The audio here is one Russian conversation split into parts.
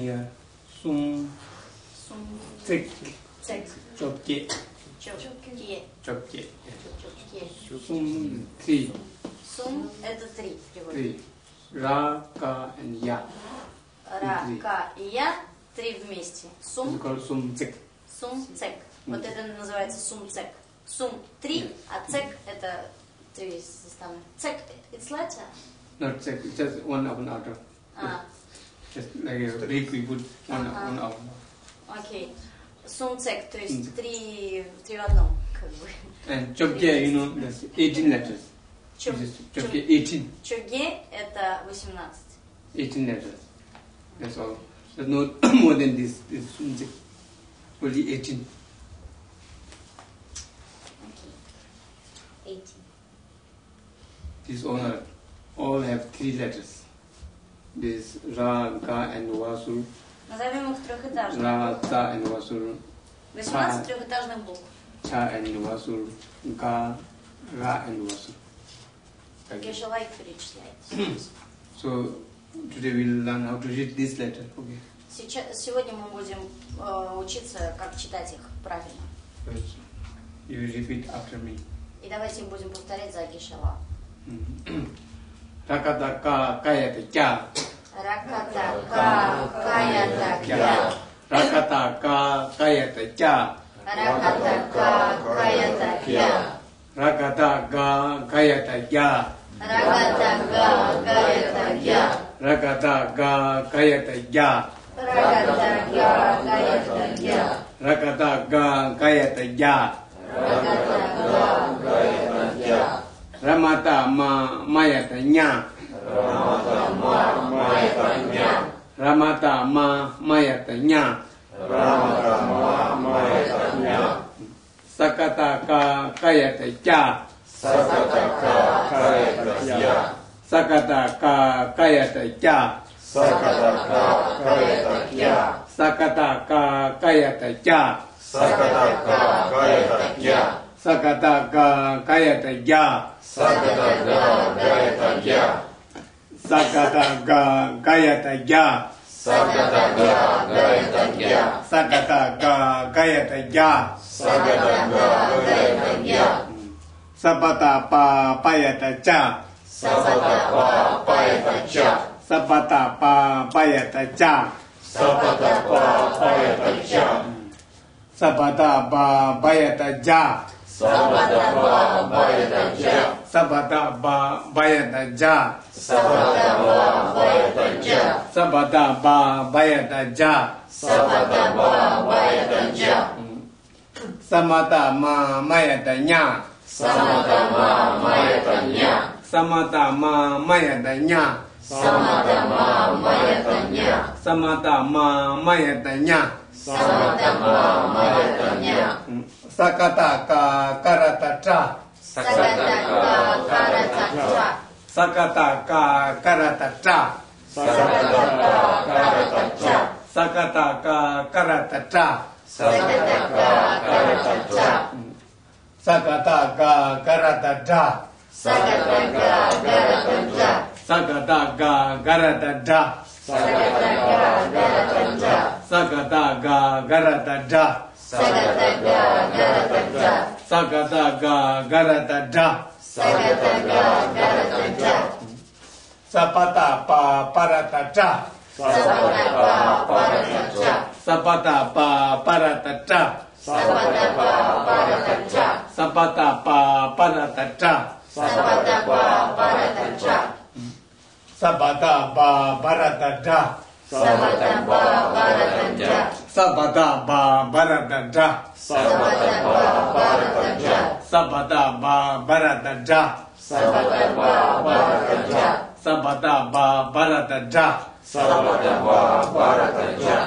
Yeah. Sum Сум. цик Цек. чопке Чокке. чопке. Чокке. Sum three Сум – это три three. Ra ka and ya. Ра, Три. Ка и Я – три вместе. Сум, sum цик. сум, цек. Вот это называется сум, цек. Сум – три, а цек – это три составных. Цек – it's letter. Not it's just one of another. А, Just like a brick we put one Ага. one of. окей. Сум, цек, то Сум, есть цек. три, три в одном, как бы. And chopke, you know, there's 18 letters. Чо- This is чо- chopke 18. Чоге – это 18. 18 letters. That's all. There's no more than this. This sum цик. Only 18. Окей. 18. These all are, all have three letters. This Ra, Ga, and Wasu. Назовем их трехэтажными. Ra, Ta, and Wasu. 18 трехэтажных букв. Cha, and Wasu. Ga, Ra, and Wasu. Like Я желаю перечислять. So today we'll learn how to read this letter. Okay. Сейчас, сегодня мы будем э, учиться, как читать их правильно. First, you repeat after me. И давайте будем повторять за Гишала. Rakata ka kayata kya. Раката ка каята кя. Rakata ka kayata kya. Раката ка каята кя. Rakata ka kayata kya. Раката Ramata Ramatama Mayatanya Ramatama Mayatanya Ramatama Mayatanya Ramatama Mayatanya Sakata ka kaya Kayatacha Sakataka ka Sakataka Kayatacha Sakataka ka Sakataka Kayatacha Sakataka Kayatagya Sapata pa paya ta Sakataka Sapata pa paya ta Kayatagya Sapata pa paya ta Sapatapa Sapata pa paya ta Payatacha Sabbataba Bayataja Sabbataba Bayataja Sabbataba Bayataja Sabbataba Bayataja Sabbataba Bayataja Samatama Mayatanya Samatama Mayatanya Samatama Mayatanya Samatama Mayatanya Samatama Mayatanya Samatama Mayatanya Sakataka karatata. Sakataka karatata. Sakataka karatata. Sakataka karatata. Sakataka cha. Sakataka karatata. Sakataka karatata. Sakataka karatata. Sakataka karatata. Sakataka karatata. Sakataka cha. Sagadaga Garatada Sagadaga Garatada Sagadaga Sapata pa Paratada Sapatapa Paratada Sapatapa Paratada Sapatapa Paratada Sapatapa Paratada Sapatapa Paratada Sapatapa Paratada Sabatamba Baratanja Sabatamba Baratanja Sabatamba Baratanja Sabatamba Baratanja Sabatamba Baratanja Sabatamba Baratanja Sabatamba Baratanja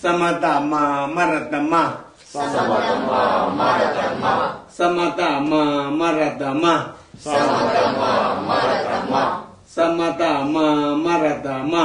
Samatama Maratama Samatama Maratama Samatama Maratama Samatama Maratama Samatama Maratama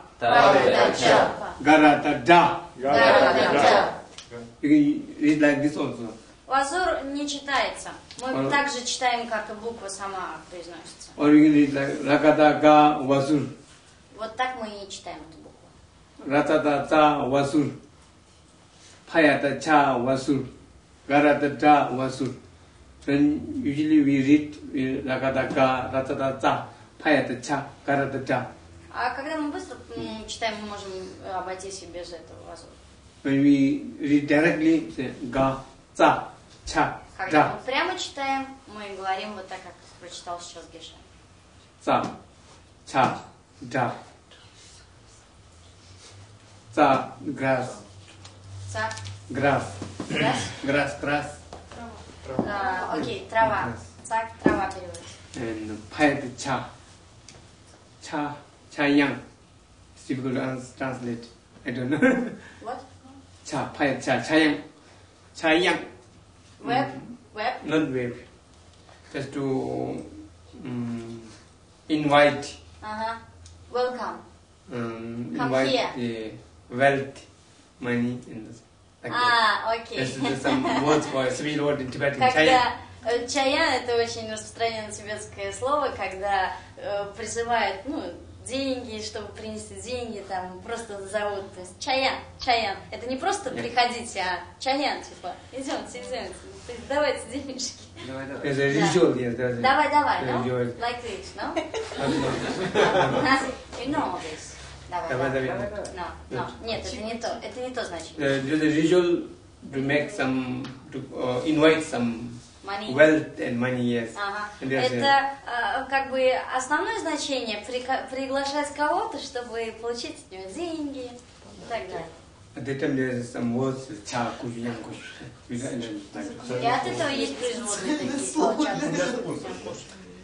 Ра. Garata Da. Ра. You can read like this also. Лазур не читается. Мы А. также читаем, как и буква сама произносится. Or read like Ga Vasur, Вот так мы и читаем эту букву. Payata Cha Vasur, Garata Da Vasur. Then usually we read uh, Rakata Ga, Ratata А когда мы быстро м, читаем, мы можем э, обойтись и без этого лазура. When we read directly, say Ga, Cha, Cha, Когда мы прямо читаем, мы говорим вот так, как прочитал сейчас Геша. Cha, Cha, Da. Grass, Ца, grass, грас, grass, grass. а, окей, трава. Цак, трава переводится. And Payata Cha, Cha, Cha Yang. It's difficult to ans- translate. I don't know. Вот. cha, Payata Cha, Cha Yang. Cha Yang. Веб, веб. Not wave. Just to um, invite, Ага. Welcome. um, Come invite here. the wealth, money, and this, like. А, окей. Когда э, чая это очень распространенное тибетское слово, когда э, призывают, ну, деньги, чтобы принести деньги, там просто зовут, то есть чаян, чаян. Это не просто Нет. приходите, а чаян, типа, идемте, идемте, то есть давайте денежки. There's a ritual, yes, there's a Давай, давай, no? ritual. Like this, no? You know this. Давай, Давай, давай. давай. No, no. Нет, это не то, это не то значение. Uh, ritual to make some, to uh, invite some Money. wealth and money, yes. Ага. Это э, как бы основное значение прика- приглашать кого-то, чтобы получить от него деньги и так далее. At that time there's some words, cha, kush, yang, kush. И от этого есть производные такие.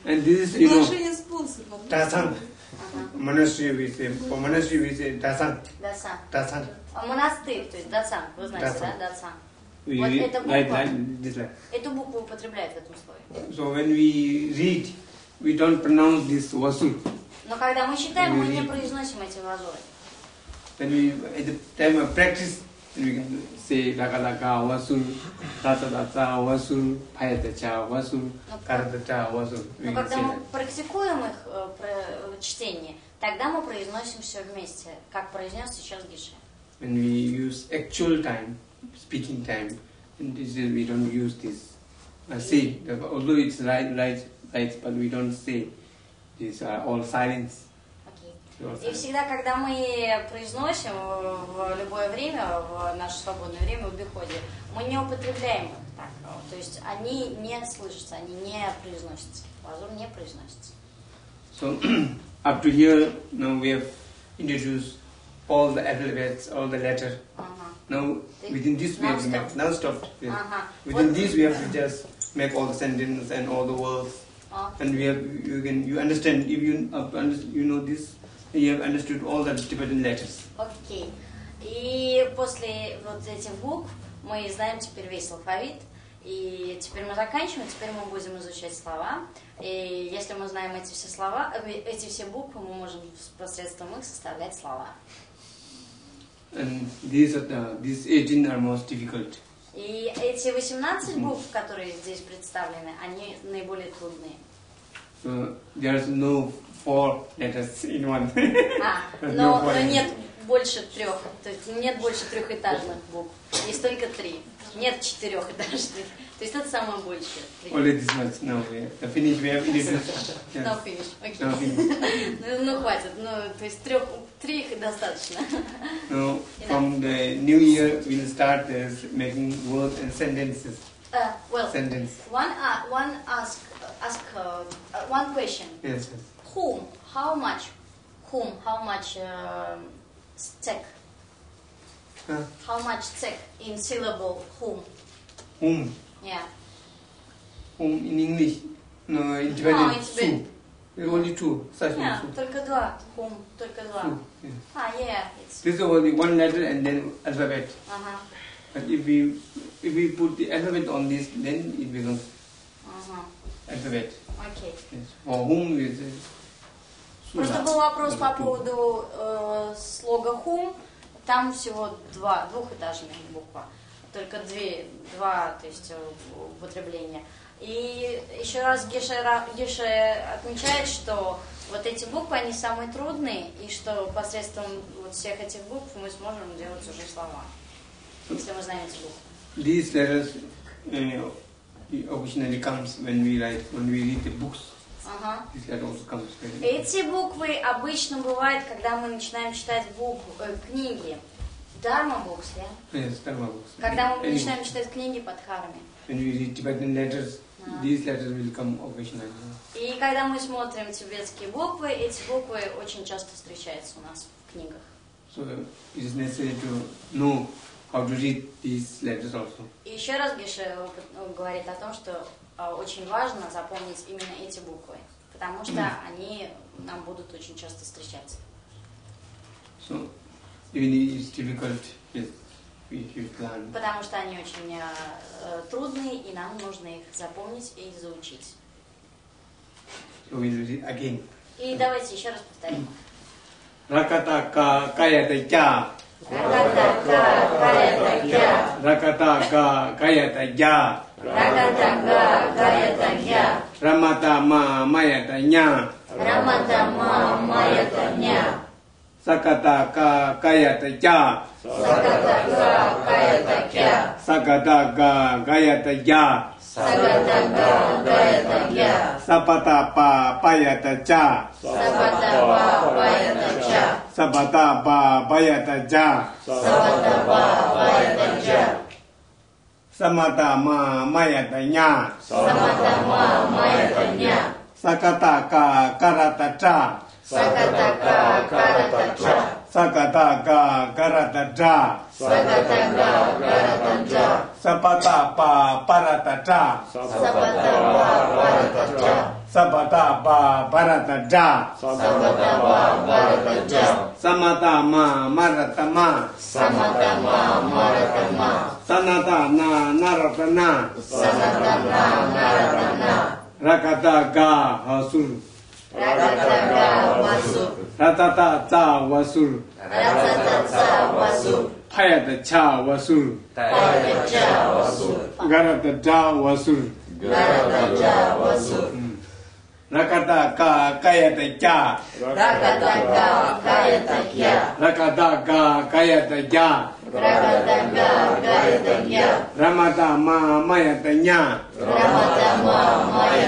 And this is, you know, dasang. Monastery we say, for monastery we say dasang, dasang. А Монастырь, то есть дацан, вы знаете, да, дацан. We Вот read это like, буква. like this like. Эту букву употребляют в этом слове. So when we read, we don't pronounce this vasu. Но когда мы читаем, мы не произносим эти лазуры. When we, at the time of practice, we can say laka laka vasu, tata tata vasu, payata cha vasu, karata cha vasu. We Но когда мы практикуем их э, э, чтение, тогда мы произносим все вместе, как произнес сейчас Гиша. When we use actual time, speaking time, and this is, we don't use this. Uh, say, although it's right, right, right, but we don't say these are all silence. И всегда, когда мы произносим э, в любое время, в наше свободное время в биходе, мы не употребляем их так. То есть они не слышатся, они не произносятся. Лазур не произносится. So up to here, now we have introduced all the alphabets, all the letters. Ага. Now within this we Now have to make stop. now stopped. Yes. Ага. Within Вот- this we have to just make all the sentences and all the words, А. and we have you can you understand if you uh, under- you know this, you have understood all the Tibetan letters. Окей. И после вот этих букв мы знаем теперь весь алфавит. И теперь мы заканчиваем, теперь мы будем изучать слова. И если мы знаем эти все слова, э, эти все буквы, мы можем посредством их составлять слова. And these are the these 18 are most difficult. И эти 18 букв, которые здесь представлены, они наиболее трудные. So there's no four letters in one. А, No но, но point. нет больше трех, то есть нет больше трехэтажных букв. Есть только три. Нет четырехэтажных. То есть это самое большее. Only this much. No, the finish we have introduced. No Yes. finish. Окей. No finish. Ну, ну, хватит. Ну, то есть трех, три их достаточно. Now, from the new year, we'll start this making words and sentences. Uh, well, Sentence. one, uh, one ask, ask uh, uh, one question. Yes, yes. Whom? How much? Whom? How much um, stek? Huh? How much stek in syllable? Whom? Whom? Yeah. Whom in English? No, in No, Tibetan. it's Su. been- Only two. Such Нет, two. только два. Хум, только два. Two. А, yeah, it's... This is only one letter and then alphabet. Ага, But if we if we put the alphabet on this, then it becomes ага, alphabet. окей. Yes. For whom is uh, Просто был вопрос по поводу э, слога хум. Там всего два, двухэтажная буква. Только две, два, то есть э, употребления. И еще раз Геша, Геша отмечает, что вот эти буквы, они самые трудные, и что посредством вот всех этих букв мы сможем делать уже слова, если мы знаем эти буквы. These letters uh, occasionally comes when we write when we read the books. Ага. Эти буквы обычно бывают, когда мы начинаем читать буквы, э, книги. Дарма букс, да? Yes, Dharma books. Когда мы начинаем читать книги под харами. When we read Tibetan letters. These letters will come occasionally. И когда мы смотрим тибетские буквы, эти буквы очень часто встречаются у нас в книгах. So it is necessary to know how to read these letters also. И еще раз Геша э, говорит о том, что э, очень важно запомнить именно эти буквы, потому что они нам будут очень часто встречаться. So even if it's difficult, yes. Потому что они очень э, трудные, и нам нужно их запомнить и заучить. So we again. И давайте еще раз повторим. Rakata ka kayata kya. Рагатака гаятагя, Rakata ka kayata kya. рагатага гаятагя, Sakataka Kayataja Sakataka pa Sakataka Kayataja Sakataka pa Sapatapa Payataja samata ma Sapatapa Payataja samata ma Samatama Mayatanya. Sakata ka karata cha Sakataka karatata. Sakataka karatata. Sakataka karatata. Sapatapa paratata. Sapatapa paratata. Sabatapa Bharatadja Sabatapa Bharatadja Samatama Maratama Samatama Maratama Sanatana Naratana Sanatana Naratana Rakataka Hasur Ratatata wasul. Ratatata wasul. Hayatata wasul. Hayatata wasul. Garatata wasul. Garatata wasul. Rakata ka kayata kya. Rakata ka kayata. Rakata ka kayata. Ramata mamayatanya. Ramata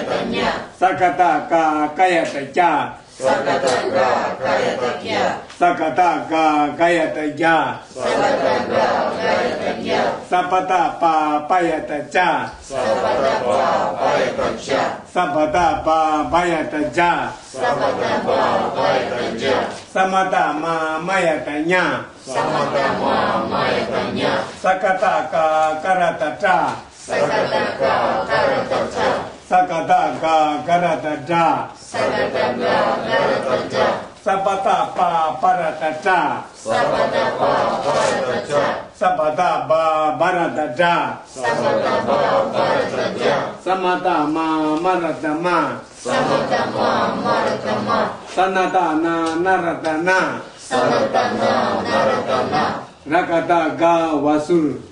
Tanya, Sakata kakayatanya. Sakataka Kayatakya Sakataka Kayatakya Sakataka Kayatakya Sapatapa Payatacha Sapatapa Payatacha Sapatapa Payatacha Sapatapa Payatacha Samatama Mayatanya. Samatama Mayatanya. Sakataka Karatata. Sakataka Karatata. Sakata ga garatata. Sakata ga garatata. Sabata pa paratata. Sabata pa paratata. Sabata ba baratata. Sabata ba baratata. Samata ma maratama. Samata ma maratama. Sanata na naratana. Sanata na naratana. Rakata ga wasur.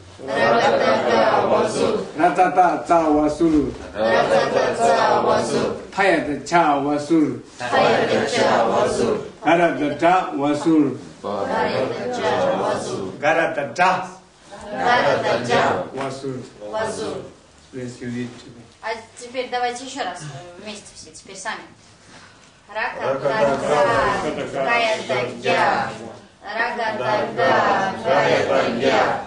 Ratata cha Payata cha cha. Please you read to me. А теперь давайте еще раз вместе все, теперь сами. Ракатага, гаятагя, рагатага, гаятагя,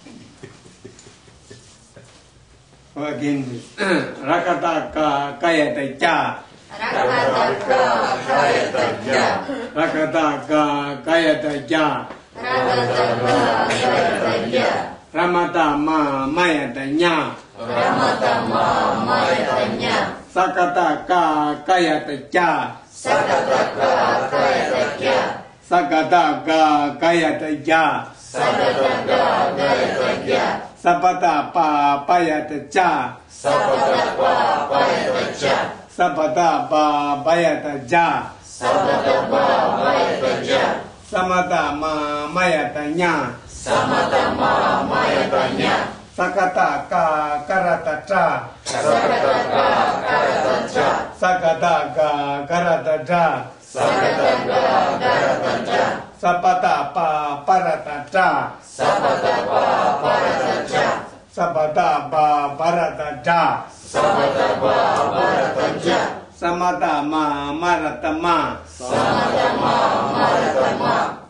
Baginda Rakataka Kayatacha Rakataka Kayatacha Rakataka Kayatacha Rakataka Kayatacha Ramatama Mayatanya Ramatama Mayatanya Sakataka Kayatacha Sakataka Kayatacha Sakataka Kayatacha Sakataka Kayatacha Sapata pa paya cha, Sapata pa paya cha. Sapata pa paya cha. Sapata pa paya cha. Samata ma maya tanya. Samata ma maya tanya. Sakata ka karata cha. Sakata ka karata cha. Sakata ka karata cha. Sakata ka karata cha. Sapatapa Paratata Sapatapa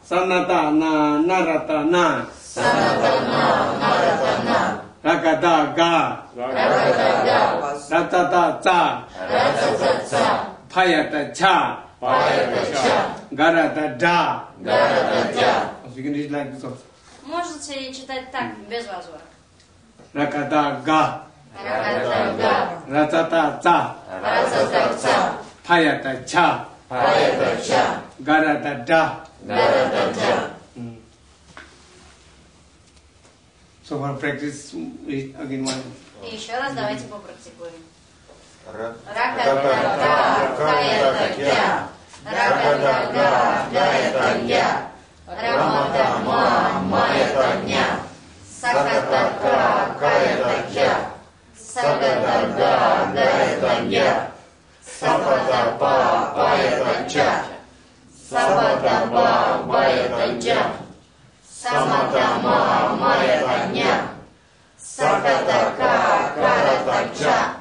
Sanata na narata na, Paratata na Maratama. Na, Maratama. Ga, Naratana. Ga, Naratana. Cha, Rakadaga cha, Payata cha. Da. Garatagga So you can read like this also. Можете читать так, без Ratata cha. Рацатагца, Payata cha. Паятагча, Garata da. Гаратагча. So for practice, read again one. И еще раз давайте попрактикуем. Ракатагга Ракатагга, Паятагя, Ракатагга, Гаятагя, Раматама, Маятагня, Сакатагга, Гаятагя, Сагатагга, Гаятагя, Сапатапа, Паятагча, Сапатапа, Паятагча, Саматама, Маятагня, Сакатака, Каратагча,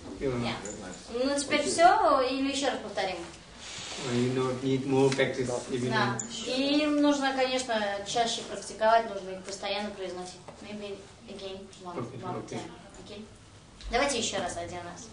Нет. Ну, теперь все, или еще раз повторим? you need more practice. If you Да. И нужно, конечно, чаще практиковать, нужно их постоянно произносить. Maybe again, one, Okay, one okay. time. Okay? Давайте еще раз один раз.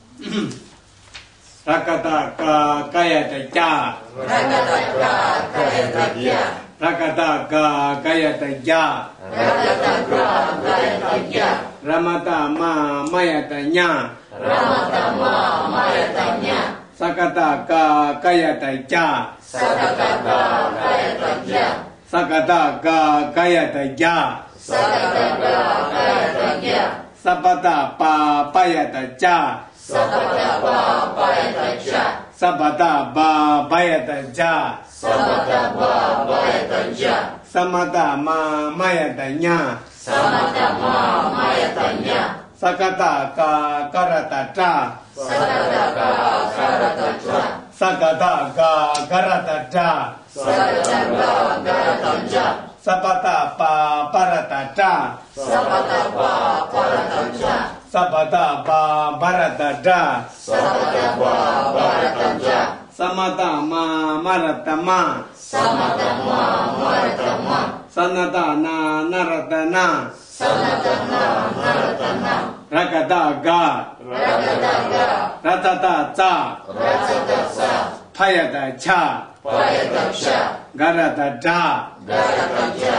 Rakata ka kayata cha. Рагатага, Гаятагя, Rakata ka kayata cha. Рагатага, Гаятагя, Ramata Ramatama mayatanya. Ramatama mayatanya. Sakataka kayatanya Sakataka kayatanya Sakataka kayatanya Sakataka kayatanya Sapatapa payatanya Sapatapa payatanya Sapatapa payatanya Sapatapa payatanya Samatama mayatanya. Samatamamayatanya Sakataka karatata Sakataka karatata Sakataka karatata Sakataka karatata Sapatapa paratata Sapatapa paratata Sapatapa paratata Sapatapa paratata Samatama maratama. Samatama maratama sanadana naradana sanadana naradana ragadaga ragadaga ratadaca ratadaca payadaca payadaca garadaca garadaca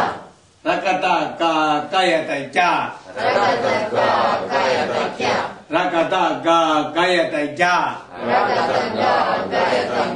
ragadaga kayadaca ragadaga kayadaca ga, kayadaca ragadaga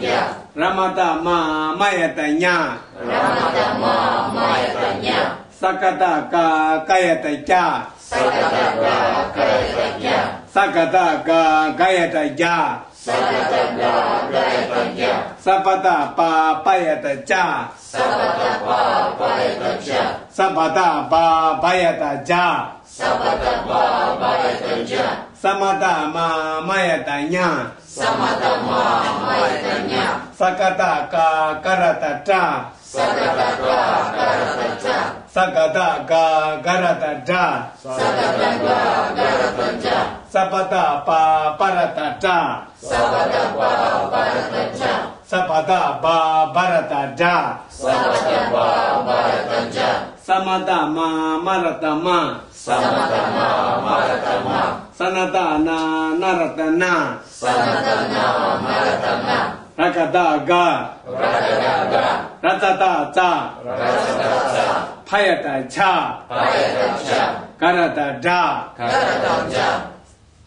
cha. Ramatama Mayatanya Ramatama Mayatanya Sakataka Kayatanya Sakataka Kayatanya Sakataka Kayatanya Sakataka Kayatanya Sapata Papayatanya Sapata Papayatanya Sapata Papayatanya Sapata Papayatanya Samatama Mayatanya Samatama Mayatanya sakata ka karata ta sakata ka karata ta sakata ka karata ta sakata ka karata ta sapata pa parata ta sapata pa parata ta sapata pa parata ta sapata pa parata ta samata ma marata ma samata ma marata ma sanata na narata na sanata na marata na Rakadaga. Rakadaga. Ratatata. Ratatata. Payatacha. Payatacha. Karadada. Karadada.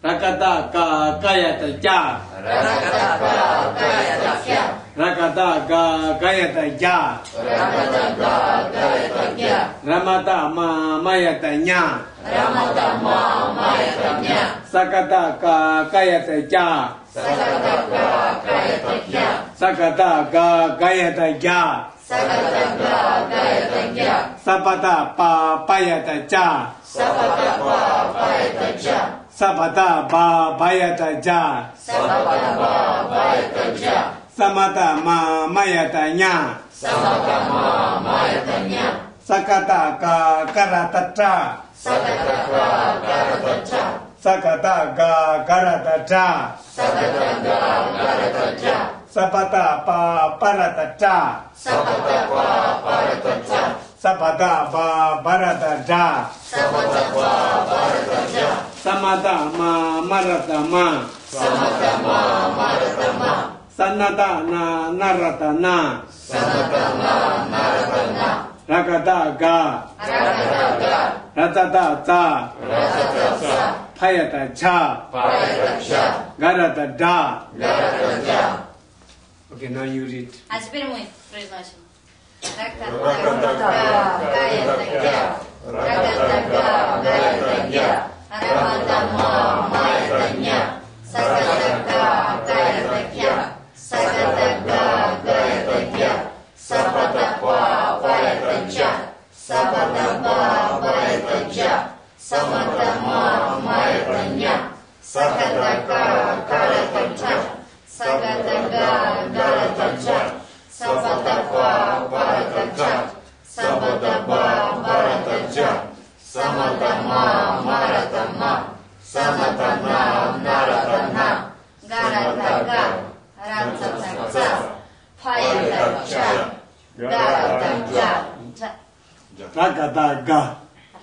Rakataka kayatacha. Rakataka kayatacha. Rakataka kayatacha. Rakataka kayatacha. Ramatama mayatanya. Ramatama mayatanya. Sakataka kayatacha. Sakata ka Sagataka gayataja. Sapata pa payataja. Sapata pa payataja. Sapata pa payataja. Sapata pa payataja. Samata ma mayatanya. Samata ma mayatanya. Sakataka karatatra. Sakataka karatatra. 萨嘎达嘎嘎啦达扎，萨嘎达嘎嘎啦达扎，萨巴达巴巴啦达扎，萨巴达巴巴啦达扎，萨巴达巴巴拉达扎，萨巴达巴巴拉达扎，萨玛达玛玛啦达玛，萨玛达玛玛啦达玛，萨娜达娜娜啦达娜，萨娜达娜娜啦达娜，嘎达嘎，嘎达嘎，达达达，达达达。Ratata ta. Ratata ta. Payata cha. Payata cha. Garata da. Garata da. Okay, now you read. А теперь мы произносим. Ракатага, гаятага, ракатага, Sakataka Karatanja, Sagatanga Garatanja, Sabatakwa Baratanja, Sabataba Baratanja, Samatama Maratama, Samatana Naratana, Garataka Ratatanja, Payatanja, Garatanja, Ragatanga,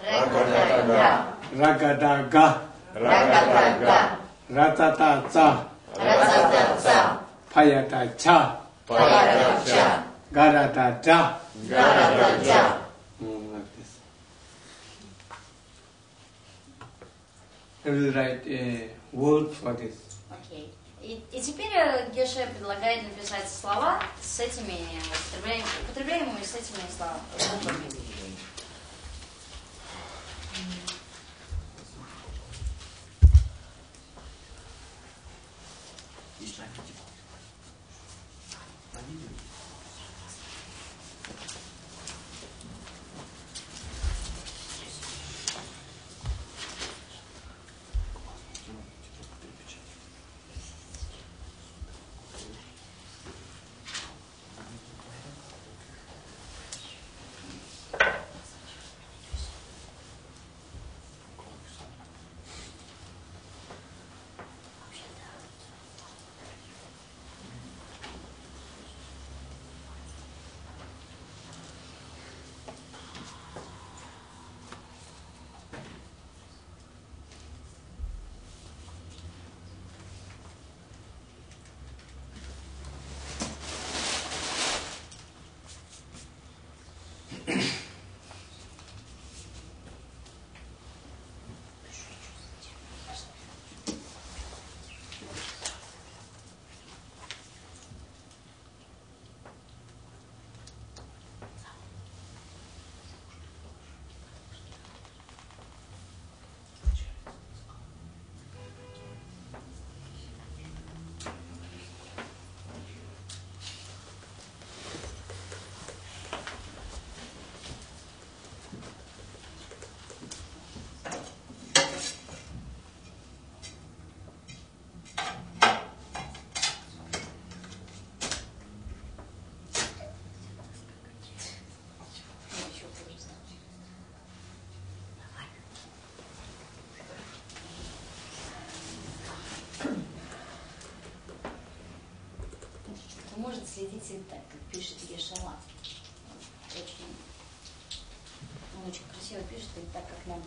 Ragatanga, Ragatanga, Наратана, Гаратага, Рататаца, Паятача. Паятача, like this. I will write a word for this. Окей. И, и теперь э, Геша предлагает написать слова с этими употребляем- употребляемыми с этими словами. Ich schreibe dich делайте так, как пишет Гешала. Очень, он очень красиво пишет, и так, как нам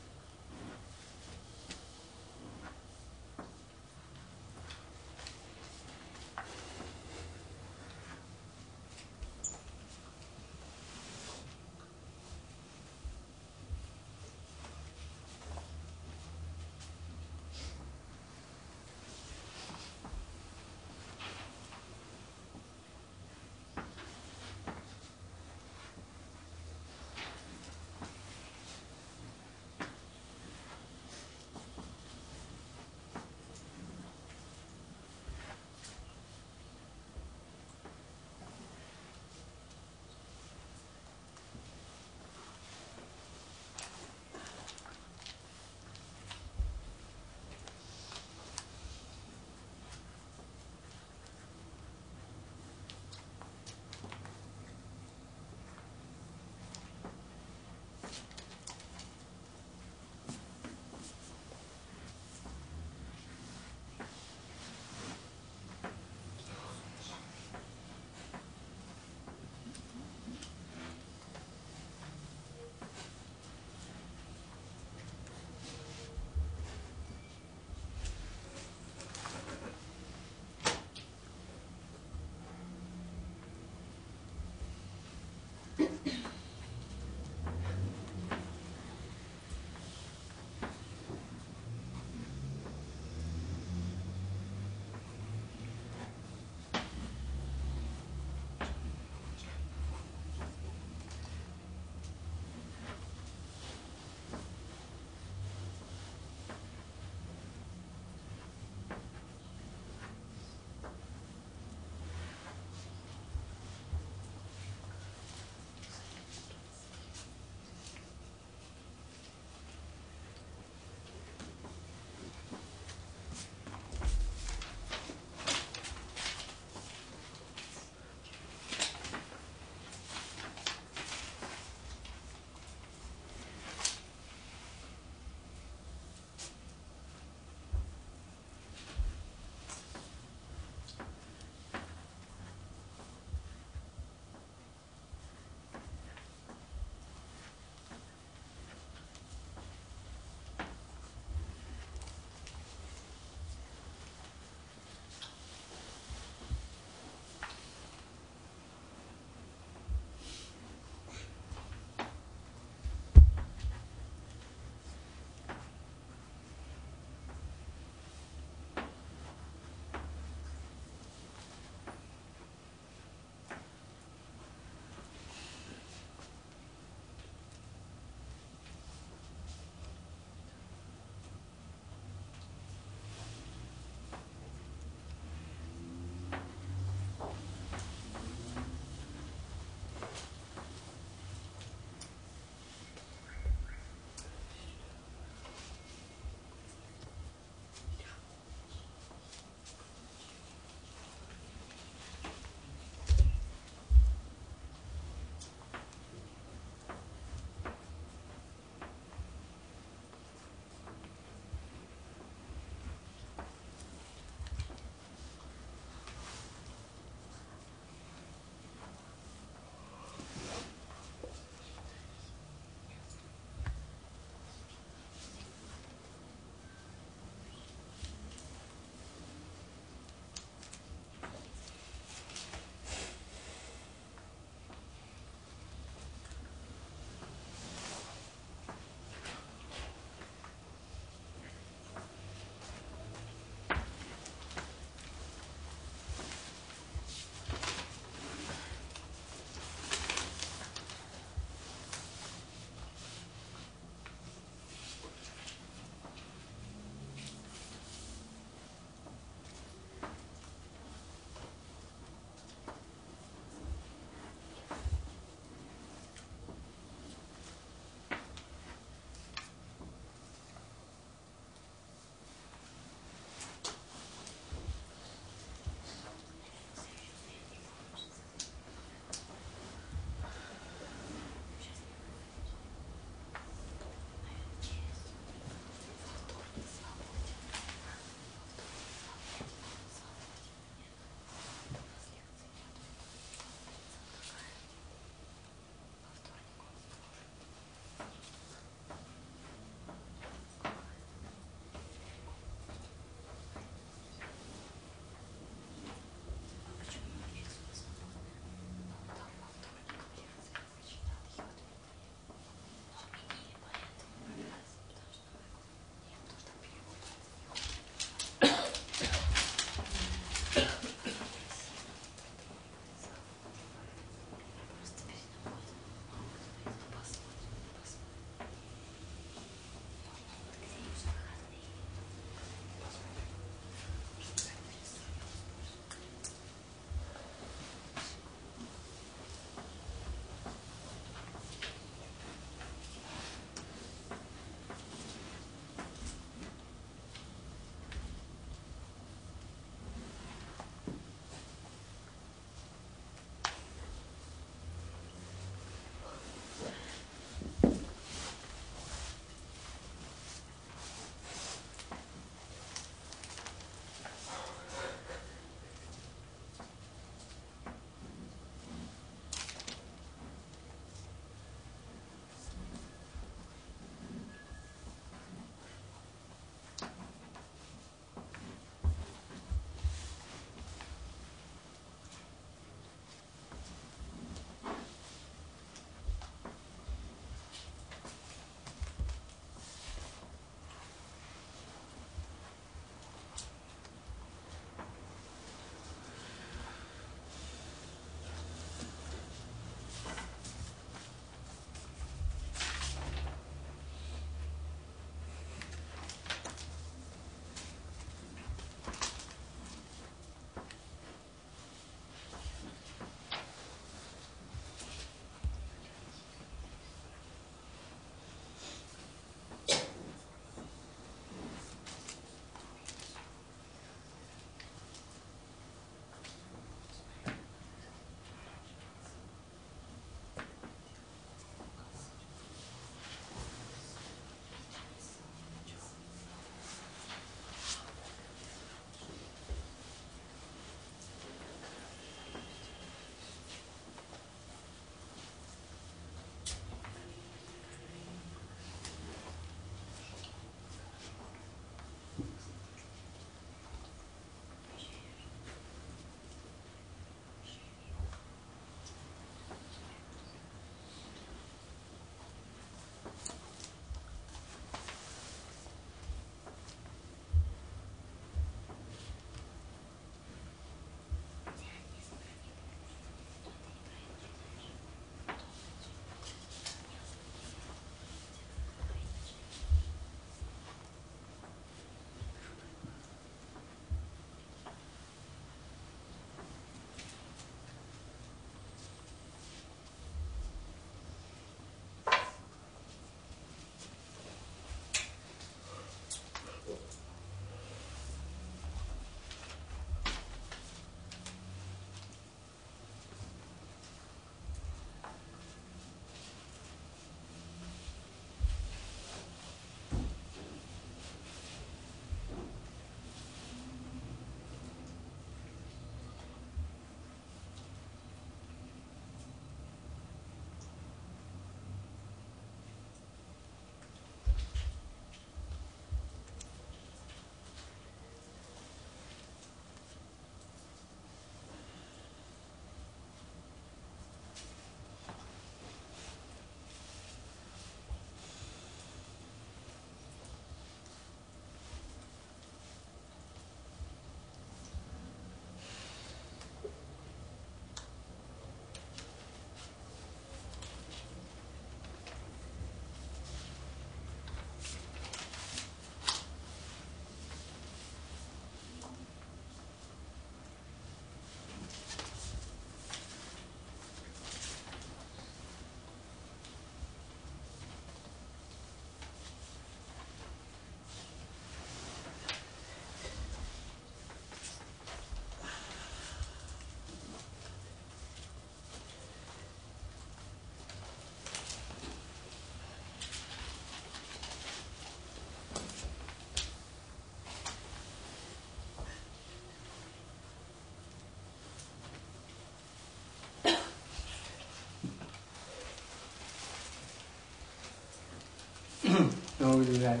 написать. would you write?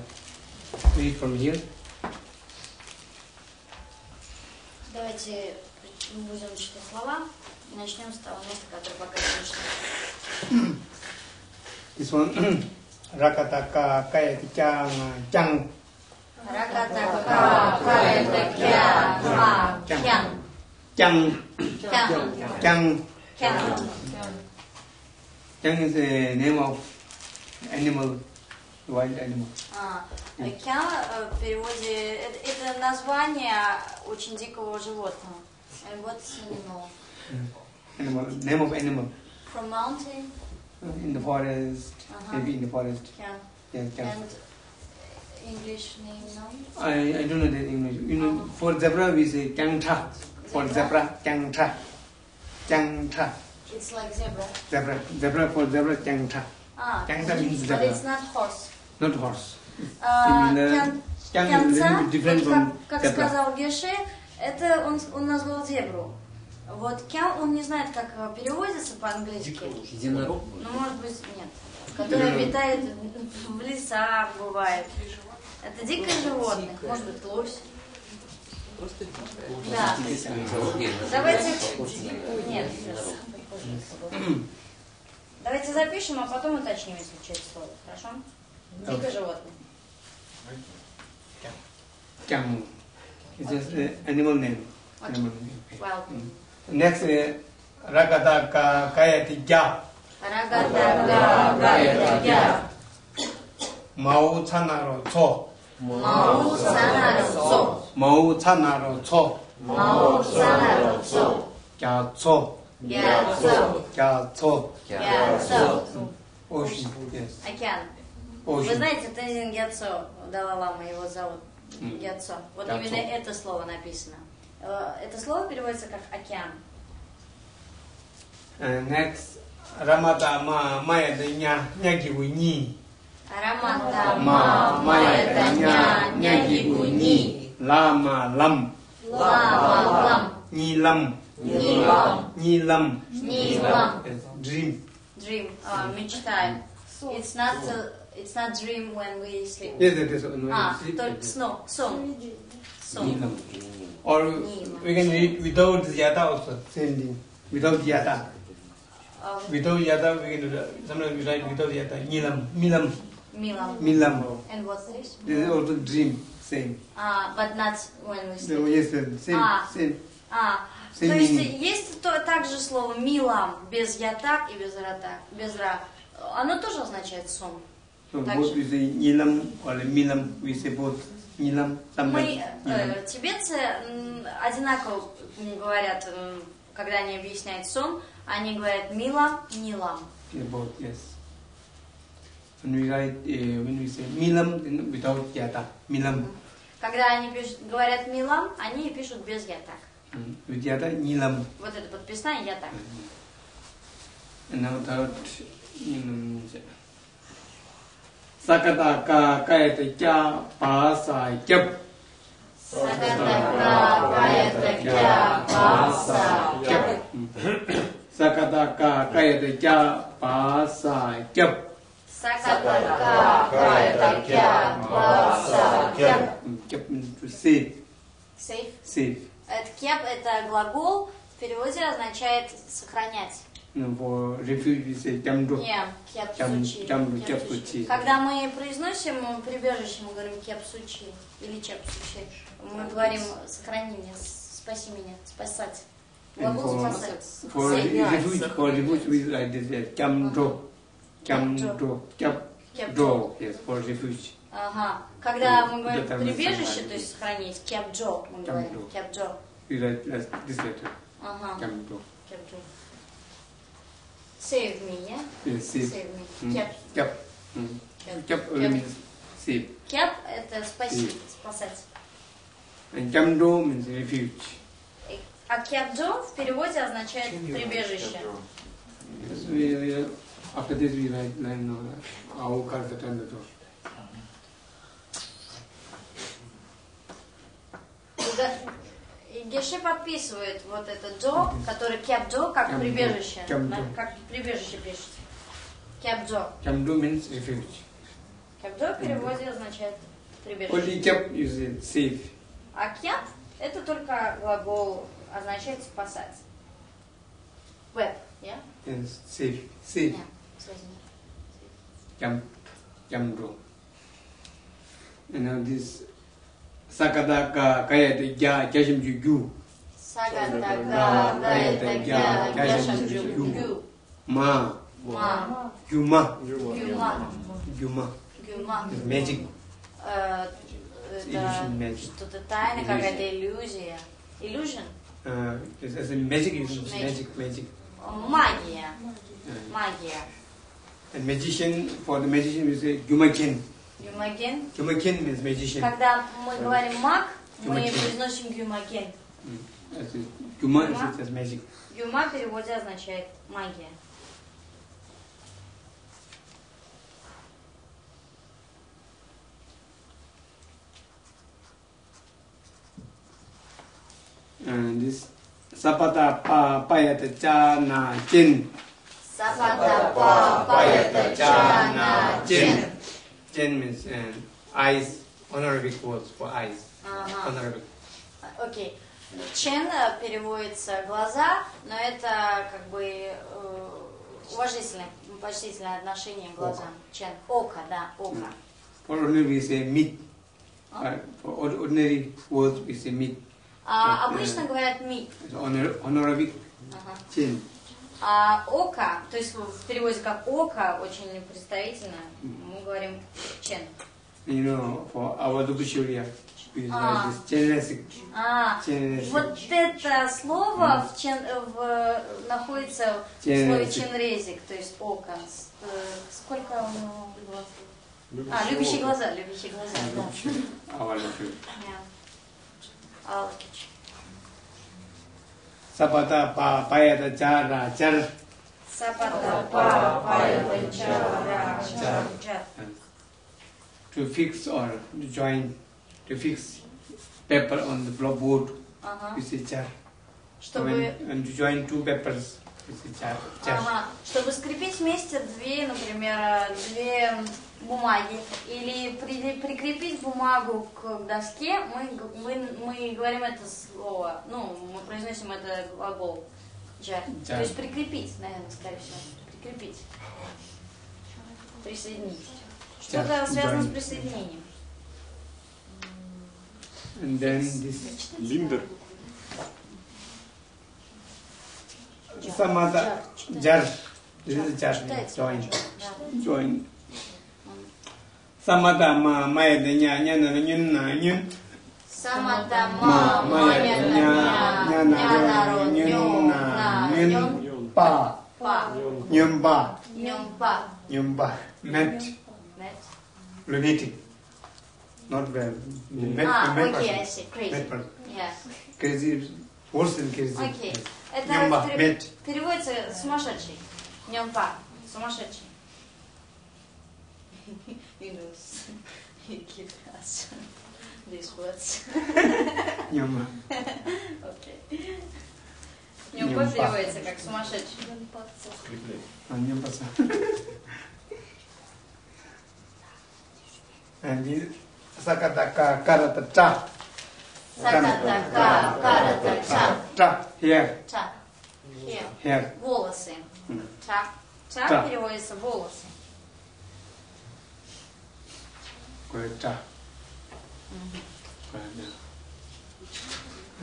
Read from here. Давайте будем читать слова. И начнем с того места, которое пока слышно. This one, Kayati Chang Chang Ракатака, ма, кян, Chang кян, Chang кян. Chang is the name of animal, wild animal. А, Кян э, в переводе это, это название очень дикого животного. And what's animal? Animal name of animal From mountain, in the forest, Uh-huh. maybe in the forest. Кян. Yeah, Chang. And English name no? I, I don't know the English. You know, for zebra we say Changta. For zebra, Changta. Changta. It's like zebra. Zebra, zebra for zebra, Changta. А, Кянта means but zebra. it's not horse. Not horse. А, different вот from как, сказал Геше, это он, он назвал зебру. Вот кян, он не знает, как переводится по-английски. Единорог. Ну, может быть, нет. Которое обитает в лесах, бывает. Это дикое животное. Может быть, лось. Просто Да. Давайте... Нет. Давайте запишем, а потом уточним, если это слово. Хорошо? Дикое животное. Chang. It's just uh, animal name. Okay. Animal name. Wild. Next, uh, Ragata ka kayati ja. Рагатага, гаятага, Mao chanaro cho. мау санарцо, Mao chanaro cho. мау санарцо, Kya cho. яцо, Kya cho. яцо. Ocean. Yes. Океан. Вы знаете, Тензин Гяцо, Далай-Лама его зовут. Гяцо. Вот Гяцо. именно это слово написано. Э, Это слово переводится как океан. Uh, next, Ramata ma maya de nya nyagi wu ni. Аромата Ma maya de это ня, nya nyagi wu ni. Lama lam. лама, лам, Ni lam. нилам, Ni lam. нилам. Yes. Dream. Dream, а, мечтаем. It's not, uh, it's not dream when we sleep. Yes, that is one. А, только сно, сон. Ni Сон. lam. Or we can read without yada also. Same thing. Without yada. А, Without yada, we can do that. Sometimes we write without yada. Nilam. Milam. Милам. Milam. And what's this? This is also dream. Same. А, but not when we sleep. So, yes. Same. А. Same. А, Same то есть meaning. есть то, также слово милам без я так и без рата, без ра. Оно тоже означает сон. So both we say. We say both Мы, э, тибетцы одинаково говорят, когда они объясняют сон, они говорят милам, нилам. Yeah, both, yes. When we write, uh, when we say milam, then without yata, milam. Когда они пишут, говорят милам, они пишут без я так. Mm. With yata, nilam. Вот это подписание я так. And now third, nilam. Sakata ka kayata kya pasa kyap. Сакатака, каята, кя, паса, ka kayata kya pasa kyap. Сакатака, каята, кя, паса, means to save, Сейф. save. Это кеп это глагол, в переводе означает сохранять. You know, for refuge we say kyamdo. Не, кеп Кям- сучи. кямду, Кеп кеп сучи. сучи. Когда мы произносим прибежище, мы говорим кеп сучи или чеп сучи. Мы говорим сохрани меня, спаси меня, спасать. Глагол спасать. for refuge, for refuge we write this as kyamdo. Kyamdo. Kyapdo. Yes, for refuge. Ага. Когда мы Ну, говорим мы прибежище, сохранить. то есть сохранить, кепджо мы говорим. Кепджо. Кепджо. This letter. Ага. Kyamdo. Кепджо. Save me, yeah? Yes, save. Save me. Mm. Кеп. Kyap. Mm. Only Кеп. means save. Кеп это спасти, Mm. спасать. And kyamdo means refuge. А кепджо в переводе означает прибежище. Yes, we, we, after this we write line now. Au kartata nato. И да- И Геше подписывает вот это джо, который кепджо, как прибежище. Кепджо. На- Как прибежище пишется. Кепджо. Kyamdo means refuge. Кабдо в переводе означает прибежище. Only kept is safe. А кят это только глагол означает спасать. Веб, yeah? Yes, safe. Safe. Yeah, связано. Jam, jamdo. And now this sakadaka kayate gya kyashim ju gyu. Сагатага, гаэта, гя, гяшам, джу, гю, Ma, ма, gyuma, гюма, gyuma. гюма. It's magic. Э, Illusion Это magic. что-то тайное, какая-то иллюзия. Illusion? Uh, it's, it's a magic is Magic. magic, magic. Магия. Uh, Магия. and magician, for the magician we say gyumakin. Гюмаген. Gyumakin means magician. Когда мы говорим маг, мы произносим. Gyuma Gyuma. is magic. Гюма в переводе означает магия. And this sapata pa payata cha na chin. Сапата па паята чана чен. Chin means uh, eyes, honorific words for eyes. Ага. Honorific. Окей. Чен э, переводится глаза, но это как бы э, уважительное, почтительное отношение к глазам. Чен. Око, да, око. For ordinary we say. А? Uh, for ord- ordinary words we say meat. А, Э, обычно э. говорят ми. It's honor, honorific Ага. chin. А око, то есть в переводе как око, очень представительно, мы говорим чен. You know, for our use А. А, вот это слово в чен, в, находится в слове Ченрезик. то есть око. Э, Сколько у него глаз? А, любящие глаза, любящие глаза, да. Our Сапата па пая чара чар чар. To fix or to join, to fix paper on the board, Ага. we say char. Чтобы, When, when to join two papers, Ага, чтобы скрепить вместе две, например, две бумаги или при- прикрепить бумагу к доске, мы, мы, мы говорим это слово, ну, мы произносим это глагол джар. Джар. То есть прикрепить, наверное, скорее всего. Прикрепить. Присоединить. Что-то связано с присоединением. And then this Линдер. It's some other jar. This is jar. Join. Join. Samata ma maya denya nyana nyun na nyun. Samata ma maya nya nyana ro nyun na nyun. Pa. Pa. Nyumba. Nyumba. Nyumba. Met. Met. Not well. Met, ah, met okay, person. I see. Crazy. Met person. Crazy. Worse than crazy. Okay. Это Нюмба, пере- мет. переводится сумасшедший. Нем па. Сумасшедший. Give us these words. Нюн ба. Окей. Па. переводится как сумасшедший. А, karata cha. Сакатака, карата, ча. Cha. Here. Ча. Here. Here. Волосы. Мгм. Ча. Ча Ча. переводится волосы. Correct.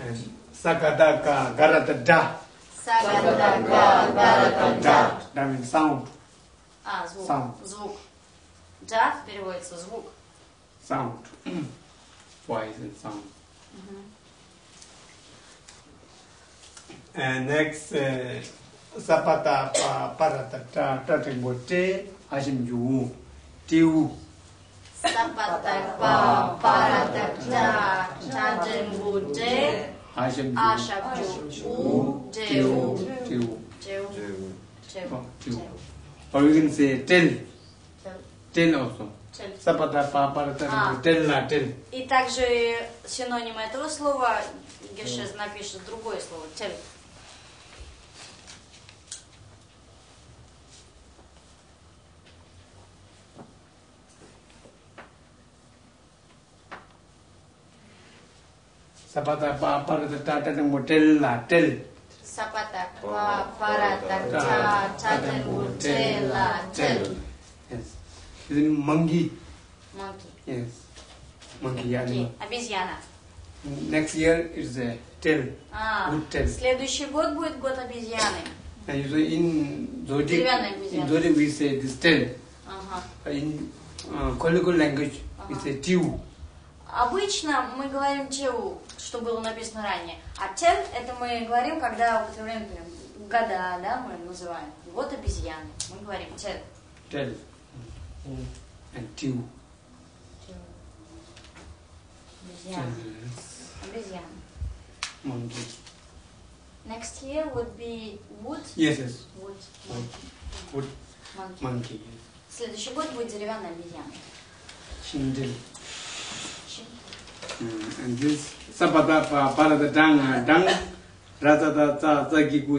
And sakataka karata da. Сагатака, гарата, Da. That means sound. А, звук. Sound. Звук. Джа переводится звук. Sound. Voice and sound. Mm-hmm. And next, uh, sapata pa paratata tatimbote ajimju tiu. Sapata pa paratata tatimbote ajimju tiu. Tiu. Tiu. Or you can say ten. Ten also. А. Тельна, тель. И также синоним этого слова Гешес напишет другое слово тель. Sapata пара para ta ta ta ta motel la tel. Sapata pa para ta ta ta ta motel la tel. Yes. Then monkey. Monkey. Yes. Monkey animal. обезьяна. Next year is a tail. А, Good tail. следующий год будет год обезьяны. And usually in Zodiac, Деревянная in. Zodiac we say this tail. Ага. In uh, colloquial language, we say tiu. Обычно мы говорим чеу, что было написано ранее. А тел это мы говорим, когда употребляем года, да, мы называем. Вот обезьяны. Мы говорим тел. Tail. And tiu. Обезьяна. Обезьяна. Monkey. Next year would be wood. Yes, yes. Wood. Wood Monkey. monkey. Следующий год будет деревянная обезьяна. Chindil. Чи- Mm, and this sapata pa parata dang dang ratata ta ta gi gu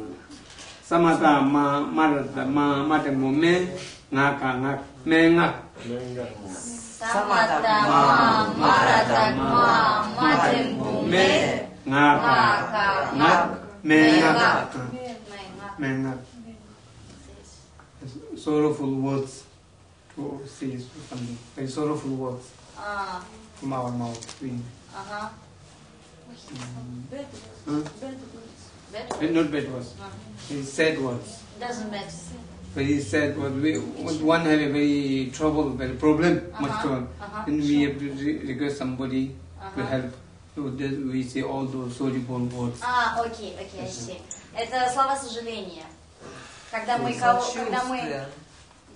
Samatama Maratama Matamo Me Ngaka Ngak Me Ngak ma Maratama Matamo Me Ngaka Ngak Me Ngak Me Ngak Sorrowful words to say something. Very sorrowful words uh. from our mouth. Uh-huh. Mm. Bad? Eh, not bad words А. very sad words Doesn't matter. very sad words we when one have a very trouble very problem much Uh-huh, trouble uh-huh, then we have to re- request somebody to Ага. help so that we say all those sorrowful words А, окей, окей, I see. Это слова сожаления. Когда мы кого, когда мы, Сочувствие.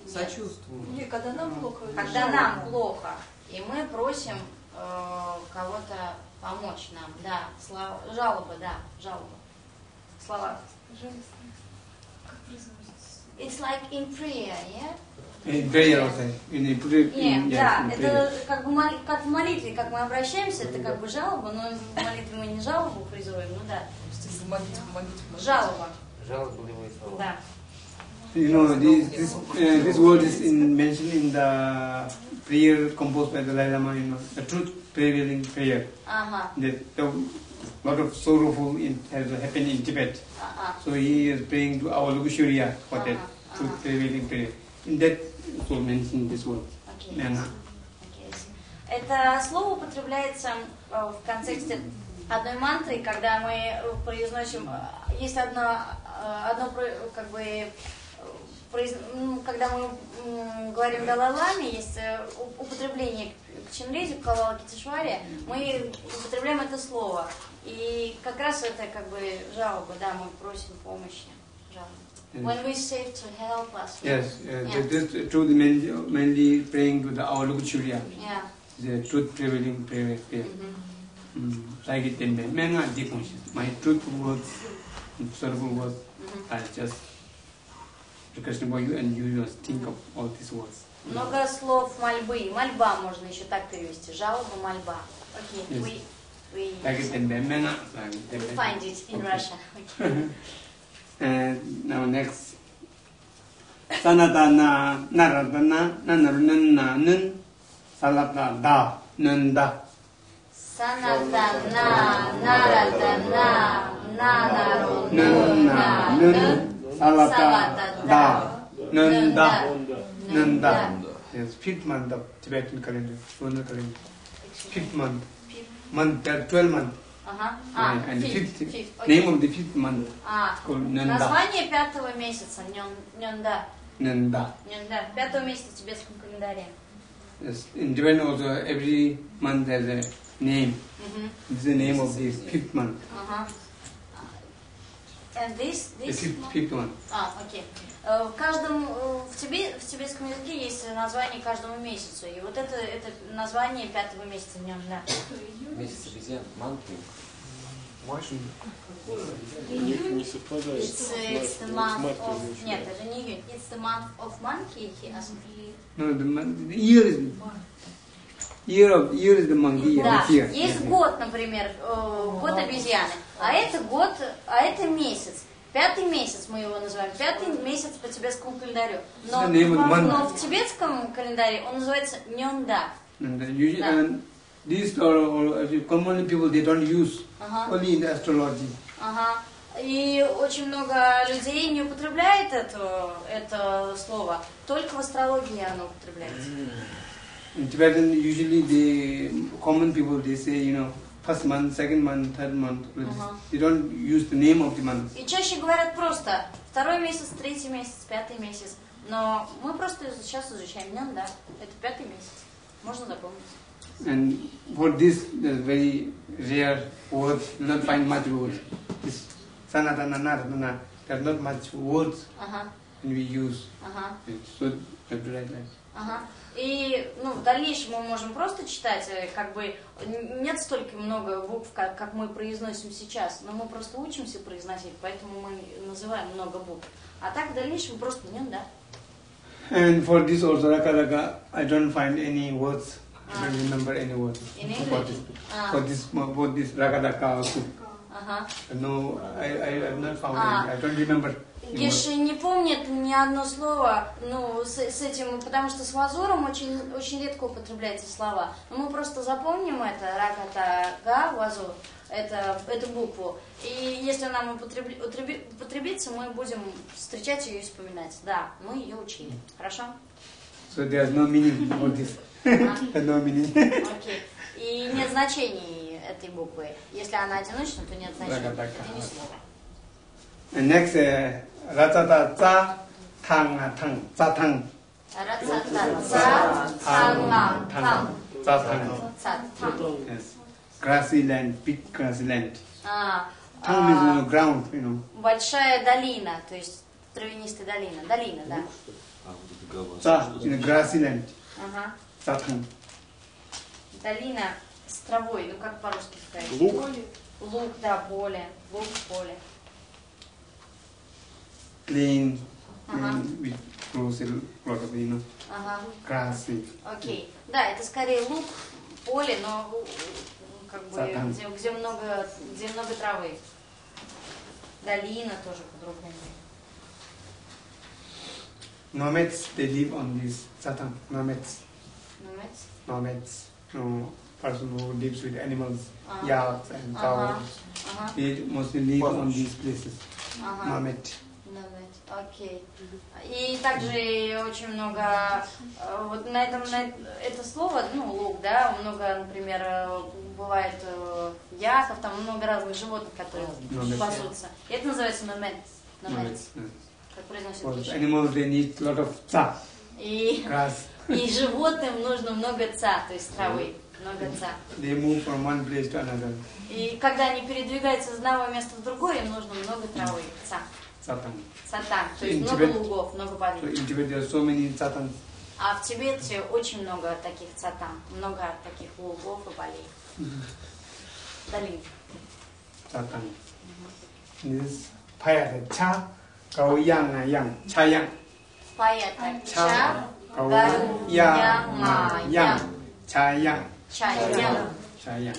Сочувствую. Не, когда нам плохо. когда нам плохо, и мы просим э, кого-то помочь нам, да, слова, жалоба, да, жалоба, слова. Как произносится? It's like in prayer, yeah? in prayer also in a prayer Нет, in, yes, да, in это prayer. как, бы мол- как в молитве, как мы обращаемся, это как бы жалоба, но в молитве мы не жалобу призываем, ну да, Просто молитва, молитва. жалоба, Жалобливые слова. да. You know, this this uh, this word is in, mentioned in the prayer composed by the Dalai Lama. You know, the truth prevailing prayer. Ага, That the Lot of sorrowful in, has happened in Tibet. ага, So he is praying to our Lugushuriya for that Uh-huh, truth uh-huh. prevailing prayer. In that, so mentioned this word. окей. Nana. Это слово употребляется э, в контексте одной мантры, когда мы произносим, э, есть одно, э, одно как бы, произ- ну, когда мы говорим Далай-Ламе, есть употребление к Чинризе, к Калалакитишваре, мы употребляем это слово. И как раз это как бы жалоба, да, мы просим помощи. When we say to help us. Yes, uh, Yeah. this truth mainly, mainly praying to the our Lugushuriya. Yeah. The truth prevailing prayer. prayer. Мгм. Mm. Like it in the many deep conscious. My truthful words, sorrowful words Мгм. are just for you, and you just think of all these words. Много слов мольбы. Мольба можно еще так перевести. Жалоба, мольба. Окей. Yes. We, We find it in okay. Russia. Okay. and now next. Sanatana Naradana Nanarunananun Salatada Nanda. Sanatana Naradana Nanarunananun Salatada nunda nunda. Yes, fifth month of Tibetan calendar, lunar calendar. Fifth month Month, there are 12 months. Ага. А, and the fifth, fifth, fifth, окей. name of the fifth month А, called Nanda. название пятого месяца. Нён- Нёнда. Nanda. Нёнда. Пятого месяца в тибетском календаре. Yes, in Tibetan also every month has a name. Мгм. This is the name of the fifth month. Ага. And this, The this fifth, fifth one. А, окей. Э, В каждом, э, в, тебе, в тибетском языке есть название каждому месяцу. И вот это, это название пятого месяца в нем, да. Месяц обезьян. Манки. Не совпадает. It's, uh, it's the month of... Нет, это не июнь. It's the month of monkey, he asked me. No, the, mon- the year is year of year is the monkey. Да, year. есть год, например, э, год обезьяны. А это год, а это месяц. Пятый месяц мы его называем. Пятый месяц по тибетскому календарю. Но, но в тибетском календаре он называется Нёнда. Да. these are all, commonly people they don't use only in astrology. И очень много людей не употребляет это, это слово. Только в астрологии оно употребляется. In Tibetan, usually the common people they say you know first month, second month, third month. Uh-huh. They don't use the name of the month. И чаще говорят просто второй месяц, третий месяц, пятый месяц. Но мы просто сейчас изучаем днем, да. Это пятый месяц. Можно запомнить. And for this, there's very rare words. You not find much words. This sanatana naratana. There's not much words Ага, and we use. ага. So you have to write like. Ага. И ну, в дальнейшем мы можем просто читать, э, как бы нет столько много букв, как, как мы произносим сейчас, но мы просто учимся произносить, поэтому мы называем много букв. А так в дальнейшем просто нет, да. And for this also raka raka, I don't find any words. I don't remember any words In for English? this. А, For this, for this raka raka also. ага. No, I, I have not found Ah. any. I don't remember. Геши не помнит ни одно слово, ну, с, с этим, потому что с лазуром очень, очень редко употребляются слова. Но мы просто запомним это, раката, га, лазур, это, эту букву. И если нам употреби- употребится, мы будем встречать ее и вспоминать. Да, мы ее учили. Хорошо? So there's no meaning for this. No meaning. Окей. И нет значений этой буквы. Если она одиночная, то нет значения. Это не слово. And next, uh, ratata tsa tang tang tsa tang Рацата-ца, танга, тан, tsa tang. ца, тан. Yes, grassy land, big grassy land. А, Tang means you а, know, ground, you know. Большая долина, то есть травянистая долина. Долина, да. Tsa in a grassy land. Ага. Tsa tang. Долина с травой, ну как по-русски сказать? Лук. Лук, да, поле. Лук, поле. Plain, Ага. plain with grows a lot of you know Ага. grassy. Окей. Да, это скорее лук, поле, но ну, как бы Сатан. где, где много, где много травы. Долина тоже по-другому. Nomads they live on this tsa tang. Nomads, Понимаете? nomads. No person who lives with animals, А. yaks and Ага. cows. Ага. They mostly live on these places. Ага. Nomad. Nomad, Окей. И также очень много, э, вот на этом, на это, слово, ну, лук, да, много, например, э, бывает э, яков, там много разных животных, которые Nomad. пасутся. И это называется номед, Nomads. как произносит animals they need lot of tsa, И, и животным нужно много ца, то есть травы, много ца. They move from one place to another. И когда они передвигаются с одного места в другое, им нужно много травы, ца. Satang. Цатан, то есть много Tibet- лугов, много So полей. in Tibet so many satans. А в Тибете очень много таких цатан, много таких лугов и полей. Долин. Satang. This fire the cha, kau yang ah yang, cha yang, Поэта cha, ча, kau гару, yang яма, ah yang, cha yang, чаям, cha yang. чаям.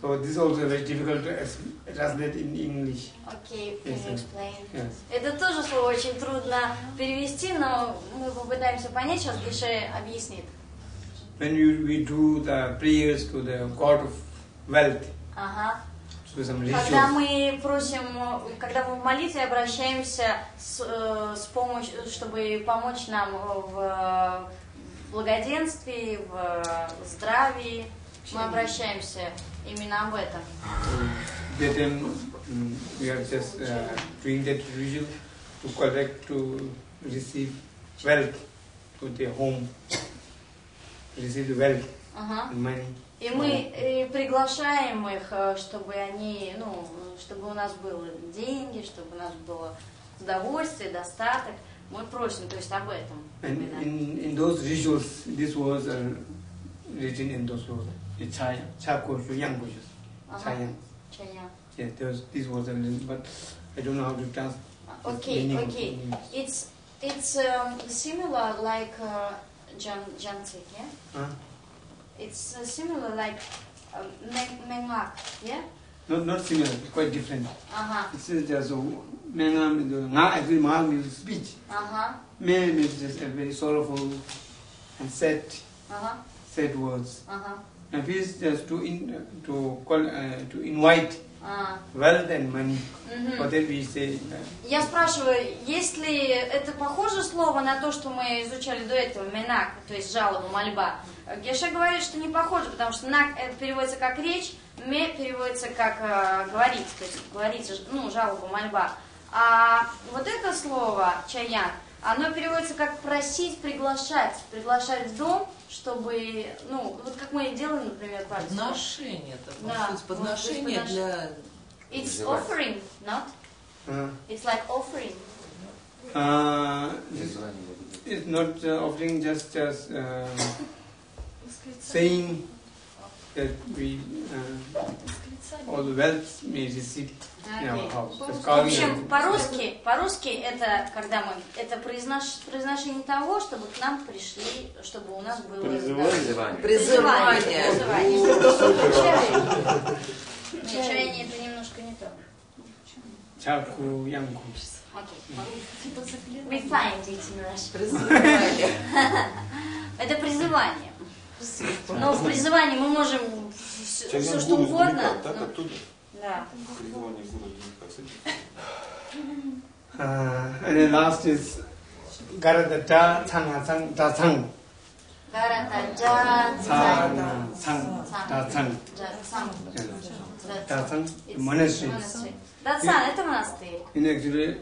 So this is also very difficult to translate in English. Can you sir. explain? Yes. Это тоже слово очень трудно перевести, но мы попытаемся понять, сейчас Гише объяснит. When we, we do the prayers to the god of wealth, Ага. so some Когда мы просим, когда мы в молитве обращаемся с, э, с помощью, чтобы помочь нам в благоденствии, в здравии, мы обращаемся именно об этом. That then mm, we are just uh, doing that ritual to collect to receive wealth to their home, receive wealth Ага. and money. И мы э, приглашаем их, э, чтобы они, ну, чтобы у нас были деньги, чтобы у нас было удовольствие, достаток. Мы просим, то есть об этом. And in, in those rituals, this was uh, written in those words. the chaya, charcoal for young bushes. Uh-huh. Chaya. Chaya. Yeah, there was, this was a little, but I don't know how to translate. Okay, okay. It's it's um, similar like uh, jan, jantik, yeah? Huh? It's uh, similar like uh, meng, menglak, yeah? Not, not similar, quite different. Uh-huh. It's just there's a mengam, actually mahal means speech. Uh-huh. Meng means just a very sorrowful and sad, uh-huh. sad words. Uh-huh. This just to in, to call uh, to invite А, wealth and money. For that we say uh, Я спрашиваю, есть ли это похоже слово на то, что мы изучали до этого, менак, то есть жалоба, мольба? Геша говорит, что не похоже, потому что нак это переводится как речь, ме переводится как э, говорить, то есть говорить, ну, жалоба, мольба. А вот это слово чаян, оно переводится как просить, приглашать, приглашать в дом, чтобы, ну, вот как мы делаем, например, пальцем. Подношение это, по Да, подношение есть для... It's offering, not? uh, It's like offering. uh, is not uh, offering just just uh, saying that we uh, all the wealth may receive Just В общем, по-русски, по-русски это когда мы, это произнош- произношение того, чтобы к нам пришли, чтобы у нас было Призывание. Призывание. Призывание. Чаяние это немножко не то. Chaku Yanku. Окей. Типа. We find it in Russian. Призывание. Это призывание. Но в призывании мы можем все, что угодно. так ну, оттуда. да. Призвание гуру издалека, с этим. Uh, and then last is Garadata Tsanga Tsang Da Tsang. Гарата джа Tsanga Tsang Da Tsang. Джатсан. Da Tsang, the monastery. Датсан это монастырь. In actually,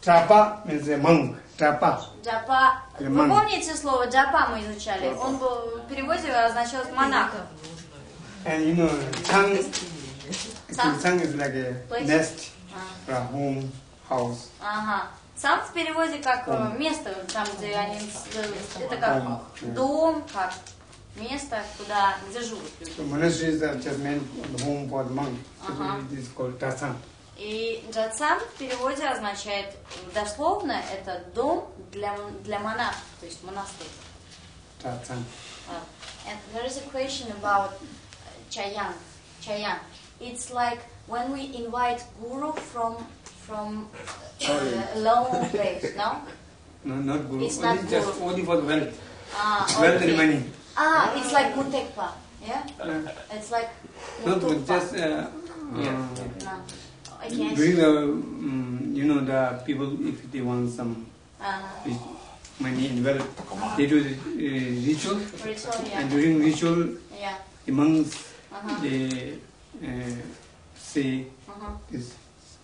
Trapa means a monk. Trapa. Джапа. Вы Лиман. помните слово джапа мы изучали? Он был в переводе означал монах. And you know, Tsang, Tsang is like a Place? nest А, a home, house. Ага. Сам в переводе как э, место, там, где они... э, Это как Дом, как место, куда, где живут люди. So monasteries are just meant the home for the monk. So Uh-huh. it is called Tatsang. И джатсан в переводе означает, дословно, это дом для, для монахов, то есть монастырь. Tatsang. Uh, and there is a question about uh, chayan. Chayan. It's like when we invite guru from from uh, a long place, no? No, not guru. It's only not just guru. only for wealth. Ah, Wealth and okay. money. Ah, it's like mutekpa, yeah? Uh, It's like not mutukpa. just uh, Yeah, uh, yeah. No. Okay. I during the um, you know the people if they want some Uh, money and wealth they do the uh, ritual ritual, and during ritual Yeah. the monks Uh-huh. they uh, Eh, say uh-huh. is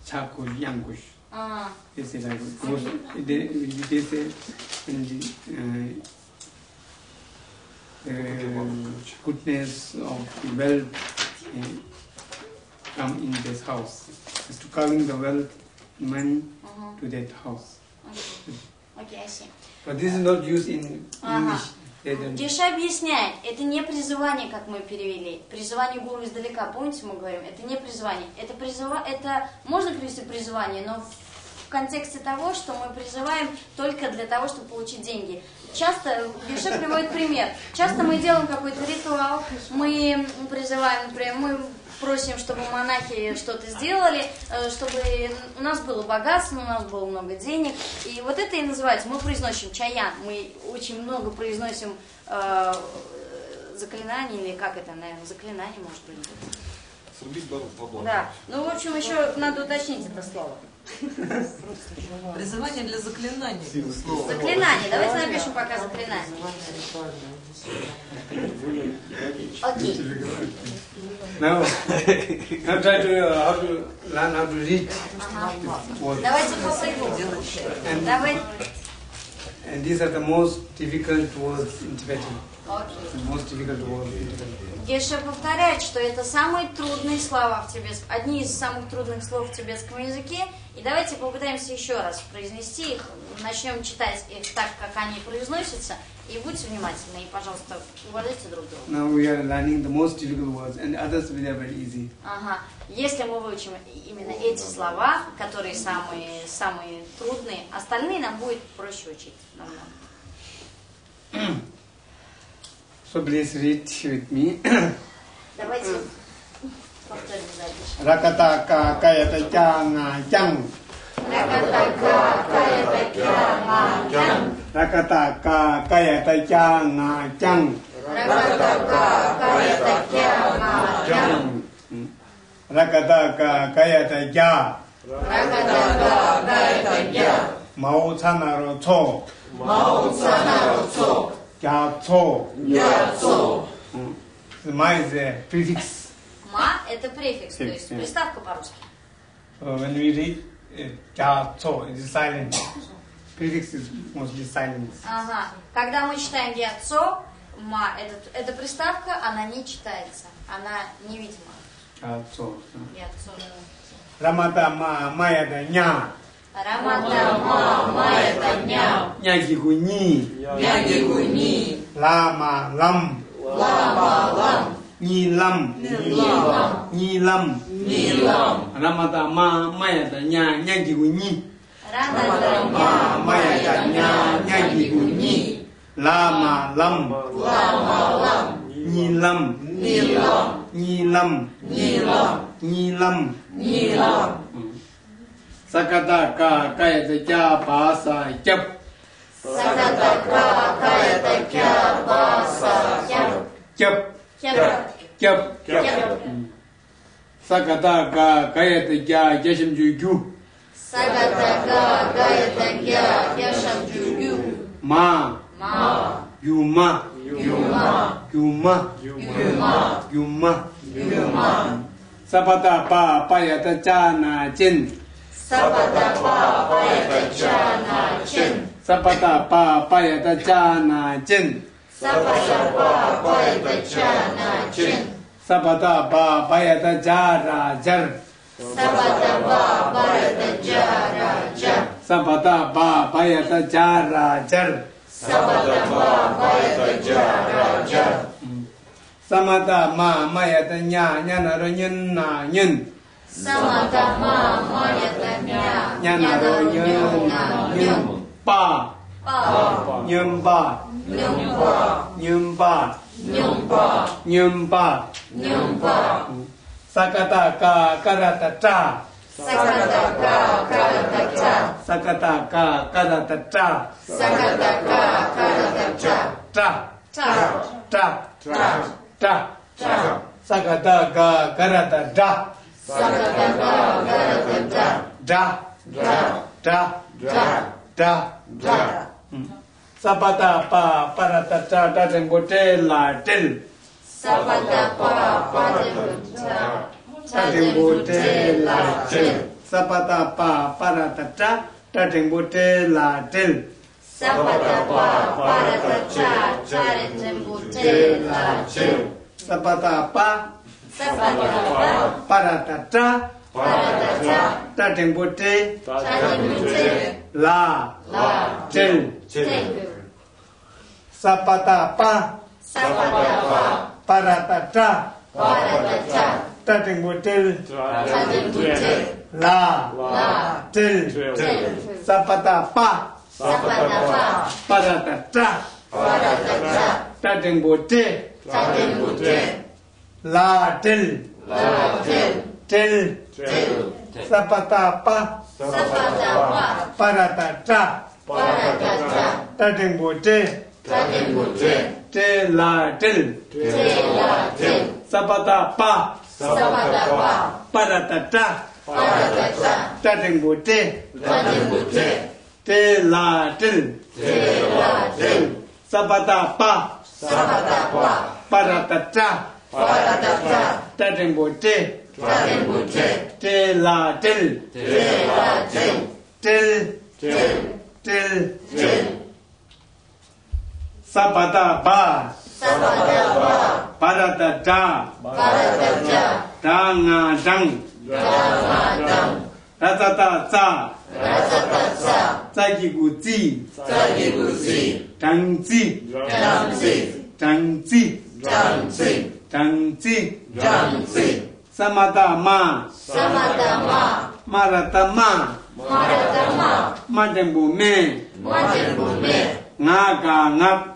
charcoal yangush. Ah. Uh-huh. They say like because they, they say in the uh, goodness of the wealth uh, come in this house. It's to calling the wealth man uh-huh. to that house. Okay. okay, I see. But this is not used in uh-huh. English. Геша объясняет, это не призывание, как мы перевели. Призывание гуру издалека, помните, мы говорим, это не призывание. Это, призыва... это можно перевести призывание, но в контексте того, что мы призываем только для того, чтобы получить деньги. Часто, Геша приводит пример, часто мы делаем какой-то ритуал, мы призываем, например, мы просим, чтобы монахи что-то сделали, э, чтобы у нас было богатство, у нас было много денег. И вот это и называется, мы произносим чаян, мы очень много произносим э, заклинаний, или как это, наверное, заклинание может быть. Срубить бабу по. Да, ну, в общем, еще надо уточнить это слово. Призывание для заклинания. Слово. Заклинание, давайте напишем пока заклинание. Окей. Now now try to uh, how to learn how to read words Давайте по сыгру. Делать чай. and Давай. And these are the most difficult words in Tibetan. The most difficult words in Tibetan. Геша повторяет, что это самые трудные слова в тибетском, одни из самых трудных слов в тибетском языке. И давайте попытаемся еще раз произнести их. Начнем читать их так, как они произносятся. И будьте внимательны, и, пожалуйста, уважайте друг друга. Now we are learning the most difficult words, and others they are very easy. Ага. Если мы выучим именно эти слова, которые самые, самые трудные, остальные нам будет проще учить намного. So please read with me. Давайте повторим запись. Rakataka kayata changa chang. Rakataka kayata changa chang. Rakataka kayata ja. Mao chanaro cho. Ja cho. Mm. The ma is a prefix. Ма – это префикс, то Префикс, есть приставка по-русски. When we read ja cho, it is silent. Prefix is mostly silent. Ага. Когда мы читаем яцо, ма – это, это приставка, она не читается, она невидима. Ja cho. Яцо. Ramata ma mayata nya. Рамата ма, ма – это ня. Nyagi gu ni. nhi lâm. Nhi lâm. Nhi lâm. Ramata ma maya ta nhà nhanh chỉ của nhi. Ramata ma maya ta nhà nhanh chỉ của nhi. La ma lâm, mà lầm nhìn lầm nhìn lầm nhìn lầm nhìn lầm nhìn lầm nhìn lầm sakata ka kaya ta cha pa sa chấp sakata ka kaya ta cha pa sa chấp chấp kyab kyab sakata ka kayata kya yasham ju gyu. Sakata ka kayata kya yasham ju gyu. Ma. Ma. Yuma yuma yuma yuma yuma yuma sapata pa payata cha na chin. Sapata pa payata cha na chin. Sapata pa payata cha na chin. Sabata ba bayata jara jar. Sabata ba bayata jara jar. Sabata ba bayata jara jar. Sabata ba bayata jara jar. Samata ma mayata nya nya na ro nyen na nyen. Samata ma mayata nya nya na ro nyen na nyen. Pa nyumba nyumba nyumba nyumba nyumba nyumba sakata ka karata ta sakata ka karata ta sakata ka karata ta sakata ka karata ta ta ta ta ta ta sakata ka karata da sakata ka karata da da da da da da Sapata pa paratata tatembote la tel. Sapata pa paratata tatembote la tel. Sapata pa paratata tatembote la tel. Sapata pa paratata tatembote la tel. Sapata pa Sapata pa paratata tatembote la tel. La tel. Sapatapa. Sapatapa. Paratata. Paratata. Dating model. Dating model. La. La. Del. Del. Sapatapa. Sapatapa. Paratata. Paratata. Dating model. Dating model. La. Del. La. Del. Del. Del. Sapatapa. Sapatapa. Paratata. Paratata. Dating model. 扎顶布切，切拉切，切拉切，萨巴达巴，萨巴达巴，巴拉达扎，巴拉达扎，扎顶布切，扎顶布切，切拉切，切拉切，萨巴达巴，萨巴达巴，巴拉达扎，巴拉达扎，扎顶布切，扎顶布切，切拉切，切拉切，切，切，切，切。Sabatapa Sabatapa Paratata Paratata Dangadang Dangadang Ratatatsa ma, Tsagiguzi ma. Mara Dangzi ma, Dangzi ma. Dangzi Ma jeng Maratama. Maratama. Madembume. Madembume. Ngagangap.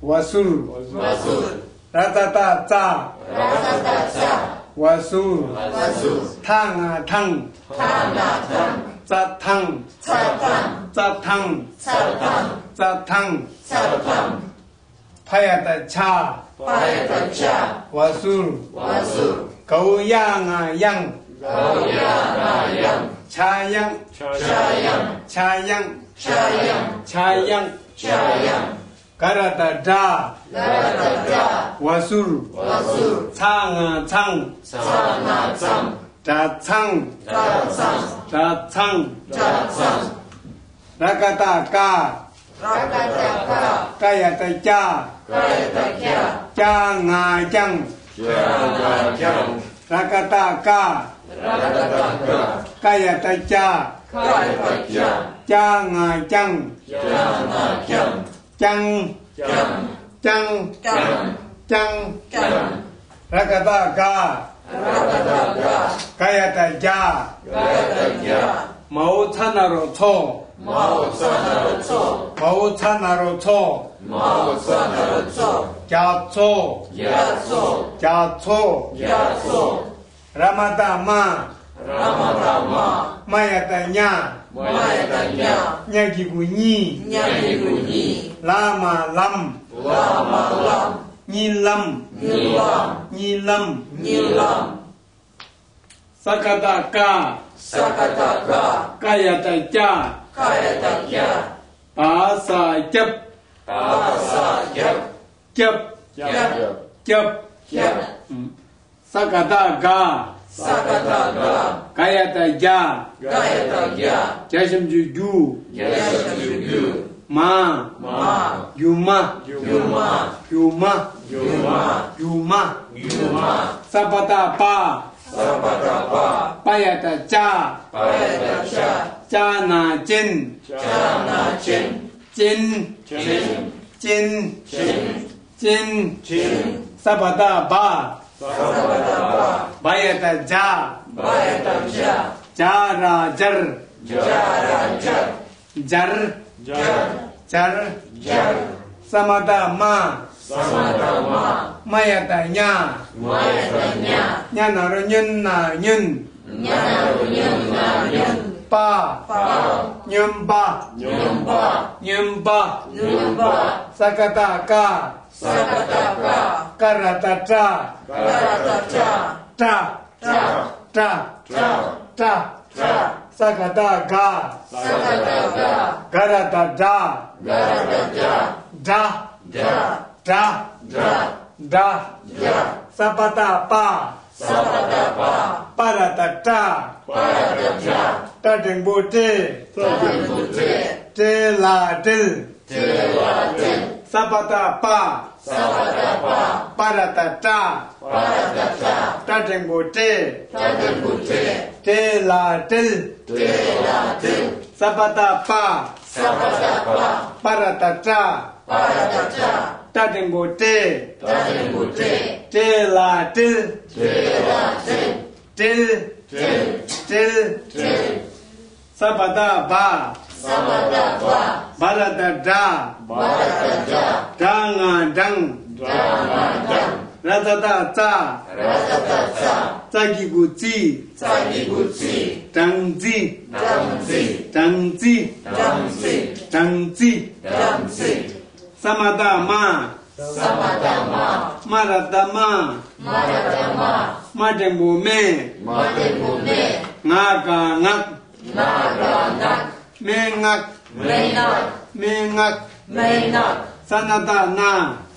我数我数大大大大大大大大大我是我烫啊烫烫啊烫澡堂澡堂澡堂澡堂泡呀的茶泡呀的茶我是我是狗羊啊羊羊羊啊羊插羊插羊插羊插羊插羊插羊 Karata da, Wasur. Wasur. Canga cang. Canga cang. Datang. Datang. Datang. Datang. Rakataka. Kaya ta Kayataja. Canga cang. Canga cang. Rakataka. Rakataka. Kayataja. Kayataja. Canga cang. Canga cang. 짱, 짱, 짱, 짱, 짱, 짱, 라가다가, 라가다가, 가야다자, 가야다자, 마오차나로초, 마오차나로초, 마오차나로초, 마오차나로초, 갸초, 갸초, 갸초, 갸초, 라마다마, 라마다마, 마야다냐, 마야다냐, 냐기구니, 냐기구니, lama lam. Lama lam. Nyilam. Nyilam. Nyilam. Nyilam. Sakataka sakataka kayataka kayataka bahasa jep. Bahasa jep. Jep. Jep. Jep. Jep. Hmm. Sakataka sakataka kayataka kayataka jasem juju. Jasem juju. Ma. Ma. Yuma. Yuma. Yuma. Yuma. Yuma. Yuma. Sabata pa. Sabata pa. Payata cha. Payata cha. Cha na jin. Chana chin. Jin. Chin. Jin. Chin. Jin. Sabata ba. Sabata pa. Payata ja. Payata cha. Ja ra jar. Jara jar. Jar jar. Jar. Samadama. Samadama. Mayatanya. Mayatanya. Nyanaro nyenna nyen nyanaro na nyen pa. Pa. Nyemba nyemba nyemba nyemba sakataka. Sakataka. Karatata. Karatata. Ta. Ta. Ta. Ta. Ta. Ta. Sakata ga. Sakata ga. Garata da. Garata da. Da. Da. Da. Da. Da. Da. Sapata pa. Sapata pa. Parata ta. Parata ta. Tating ta Tating bute. Te la til. Te la til. Sapata pa. Sapata pa. Parata ta. Parata ta. Tating ta Tating bute. Te la til. Telaten Sabatapa Sabatapa te Paratata Tadembote Tadembote Telaten Telaten Tel Tel Tel Tel Sabatapa Sabatapa Baratata Baratata Dangadang. Dangadang. Ratatata Ratatata Tagi Guci Tagi Guci Tangji Tangji Tangji Tangji Tangji Tangji Samadama. Samadama. Maradama. Maradama. Madengume. Madengume. Ngaga ngak Ngaga ngak Mengak. Mengak. Mengak. Mengak. Sanadana Mengak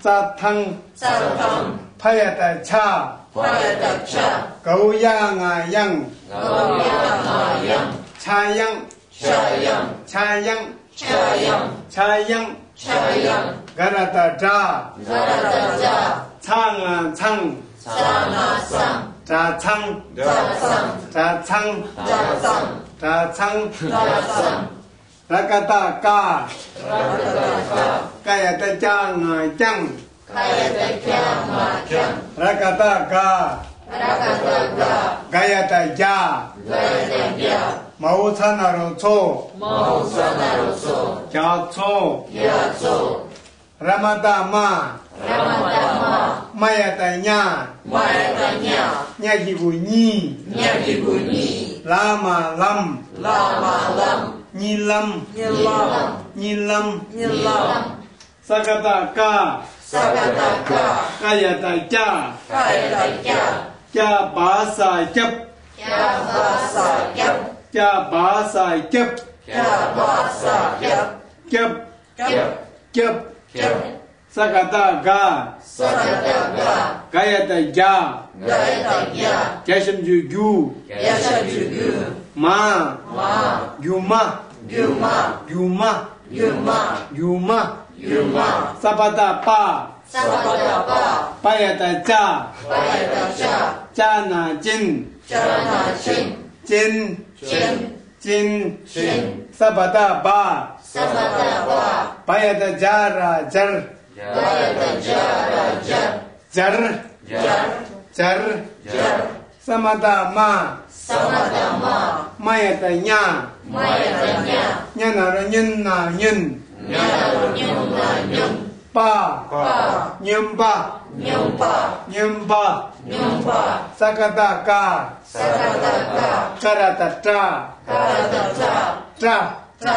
杂汤，杂汤，太阳的恰，太阳的恰，狗羊啊羊，狗羊啊羊，太阳，太阳，太阳，太阳，太阳，太阳，个个的炸，个个的炸，唱啊唱，唱啊唱，杂唱，杂唱，杂唱，杂唱，杂唱。Ra ca ta ca, ca Kaya ta cha ngài chăng. Kaya ta cha ngài chăng. ca ta ca ra ca ta cha. Kaya ta cha. Mau sanaro cho. Mau sanaro cho. Cha cho. Cha cho. Ramadama. Ramadama. ma ta nya. Maya ta nya. Nya ji bu ni. Nya ji bu ni. Lama lam. Lama lam. nyilam. Nyilam. Nyilam. Nyilam. Sakata ka. Sakata ka. Kayata ca kayata ca ca bahasa cep ca bahasa cep ca sa cep ca bahasa cep cep cep cep cep sakata ga. Sakata ga. Kayata ja. Kayata ja. Jasham juju ju. Ju. Ma. Ma. Yuma Yuma. Yuma. Yuma. Yuma. Yuma. Sabata pa. Sabata pa. Payata cha. Payata cha. cha na jin. Chana jin. Jin. Jin. Jin. Jin. Sabata ba. Sabata ba. Payata jara jar. Payata jara jar. Jar. Jar. Jar. Jar. Samata ma. Samata ma. Mayata nya. Maicanha. Nhanara nhanna nhan. Nhanara nhanna nhan. Pa. Pa. Nhamba. Nhamba. Nhamba. Nhamba. Sakataka. Sakataka. Karatata. Karatata. Ta. Ta.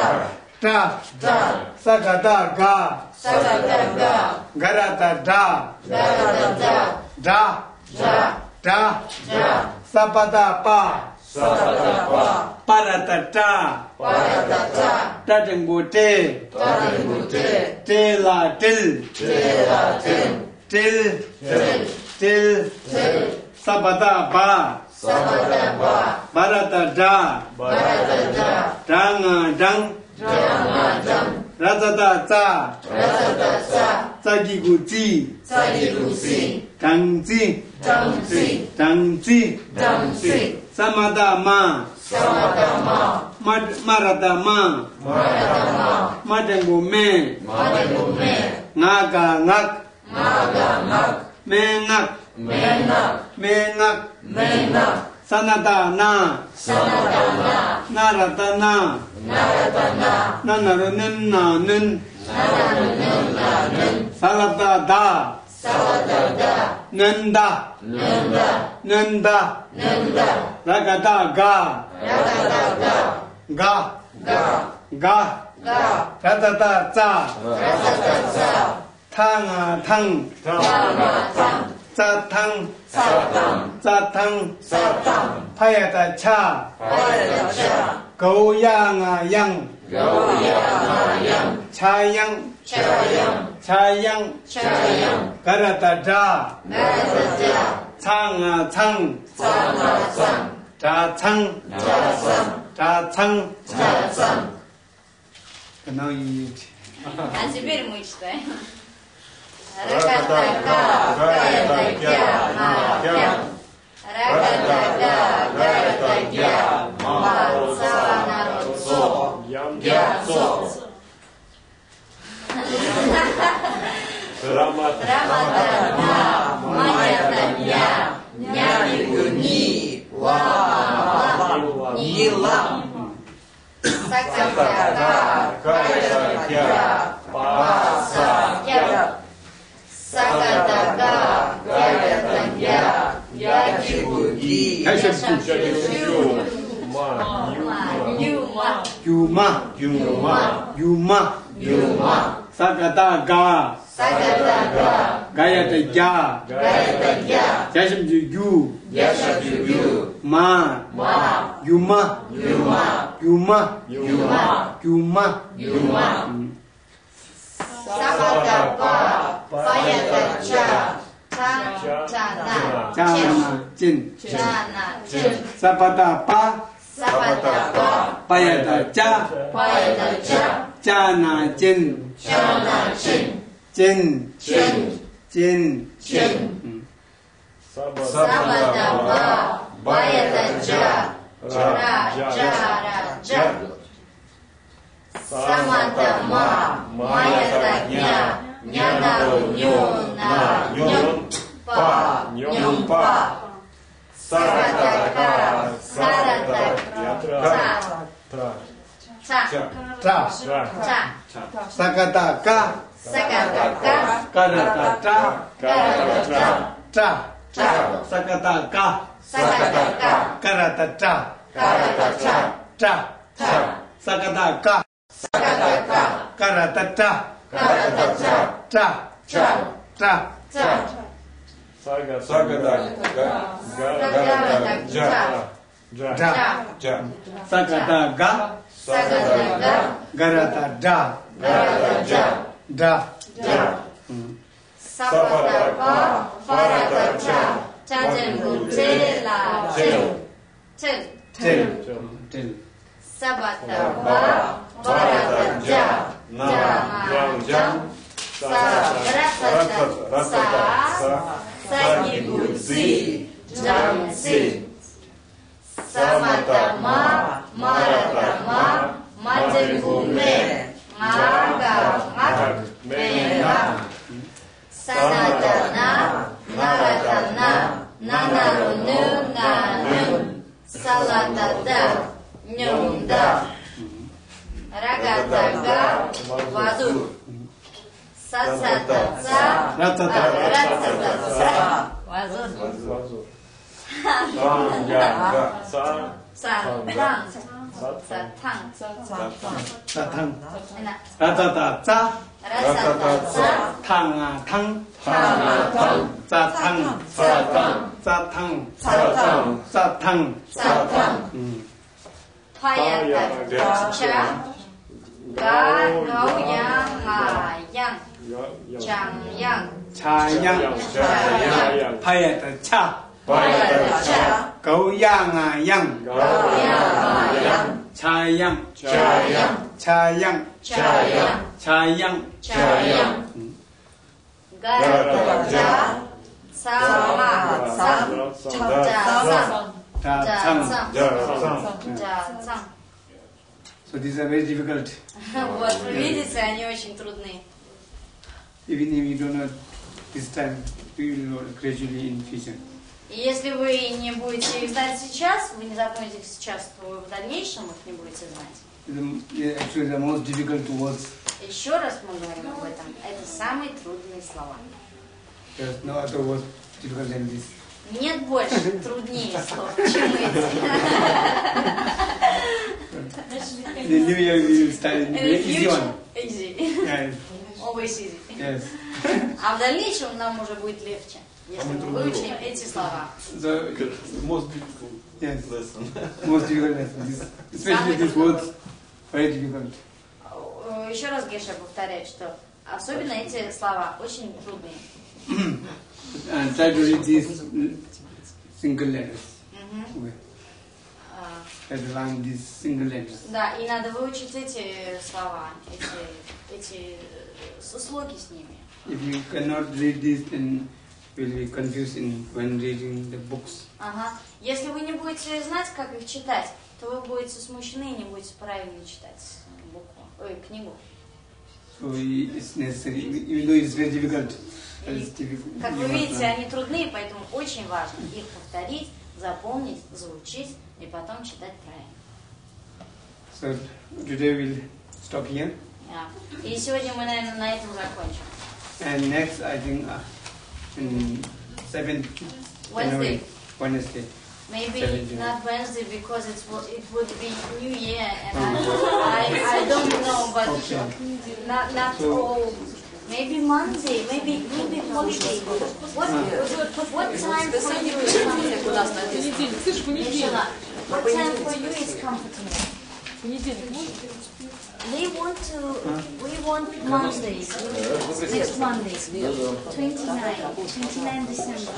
Ta. Ta. Sakataka. Sakataka. Garatata. Garatata. Da. Da. Da. Da. Sapadapa. Sakatapa. Paratata. Paratata. Tatangote. Tatangote. Tela till. Tela till. Till. Till. Till. Till. Sabatapa. Sabatapa. Baratata. Baratata. Danga dang. Danga dang. 拉扎达扎，拉扎达扎，扎吉古吉，扎吉古吉，张吉，张吉，张吉，张吉，萨玛达玛，萨玛达玛，马马拉达马，马拉达马，马登古梅，马登古梅，阿嘎阿，阿嘎阿，梅阿，梅阿，梅阿，梅阿。萨那达那，萨那达那，那拉达那，那拉达那，那纳罗 nen na. Nen，那纳罗 nen na. Nen，萨瓦达达，萨瓦达达，nen da. Nen da. Nen da nen da，拉嘎达嘎，拉嘎达嘎，嘎，嘎，嘎，拉扎达扎，拉扎扎扎，汤啊汤，汤啊汤，扎汤。撒汤，撒汤，他也在吃，他也在吃。狗羊啊羊，狗羊啊羊，菜羊，菜羊，菜羊，菜羊。他那的炸，他那在炸。藏啊藏，藏啊藏，扎藏，扎藏，扎藏，扎藏。可能一天。啊，теперь? народцо. Яцо. Рамат. Рамадана, ня, няньку, ни, ла, ни, ла. Сакатака. Кая, Паса, я. Сакатака. Ягодя, ягигуги. Sakataka, Gayatanya, ga. Gaya Yuma, Yuma, Yuma, Yuma, Yuma, Sakataka, Sakataka, Gayatanya, Gayatanya, Yashamjuju, Yashamjuju, Ma, Ma, Yuma, Yuma, Yuma, Yuma, Yuma, Yuma, Yuma, 萨巴达巴，巴耶达迦，迦那迦那，迦那迦，萨巴达巴，萨巴达巴，巴耶达迦，巴耶达迦，迦那迦那，迦那迦，迦那迦那，萨巴达巴，巴耶达迦，迦达迦达迦。sama tama maya taranya nyata nyona sakataka sakataka karataka karataka tra tra sakataka sakataka karataka karataka Ta, tra sakataka Karatata. Karatata. Ta. Ta. Ta. Ta. Saga. Saga. Ga. Ga. Ja. Ja. Saga da ga. Saga da ga. Garata da. Garata ja. Da. Ja. Sapada pa. Farata ja. Tajengu tela. Tel. Tel. Tel. Tel. Sabata pa. Джам. Са. Ратата. Са. Сагигуци. thăng thăng thăng thăng sa thăng sa thăng sa thăng sa thăng sa thăng sa thăng thoya tập chá cá gấu ya mà yang chẳng yang cha yang thoya tập chá thoya tập chá gấu ya mà yang gấu ya mà yang cha. yang cha yang cha yang cha yang cha yang 가라타차. 사마. 상. 자상. 짜창. 자상. 자상. So these are very difficult. Вот, вы видите, они очень трудные. Even if you don't know this time, you will know gradually in future. И если вы не будете их знать сейчас, вы не запомните их сейчас, то вы в дальнейшем их не будете знать. The, yeah, actually, the most difficult words. еще раз мы говорим об этом. Это самые трудные слова. There's no other words difficult than this. Нет больше труднее слов, чем эти. In the new year, we will start in the easy future, one. easy. Yes. Always easy. Yes. А в дальнейшем нам уже будет легче, если мы выучим эти слова. So, most difficult yes, lesson. most difficult lesson. This, especially these words, very difficult. Э, Еще раз Геша повторяет, что особенно эти слова очень трудные. And try to read these single letters. Мгм. Okay. Try to learn these single letters. Да, и надо выучить эти слова, эти, эти э, слоги с ними. If you cannot read this, then will be confused in when reading the books. Ага. Если вы не будете знать, как их читать, то вы будете смущены и не будете правильно читать ой, книгу. So it's necessary, even though it's very difficult, И, It's difficult. как вы видите, они трудные, поэтому очень важно их повторить, запомнить, заучить и потом читать правильно. So today we'll stop here. И сегодня мы, наверное, на этом закончим. And next, I think, uh, in 7th January, Wednesday. Maybe not Wednesday because it's it would be New Year and I, I, I don't know but not not all. Maybe Monday maybe maybe holiday. What what time for you is comfortable? What time for you is comfortable? They want to, we want Mondays, next Mondays, 29, 29 December.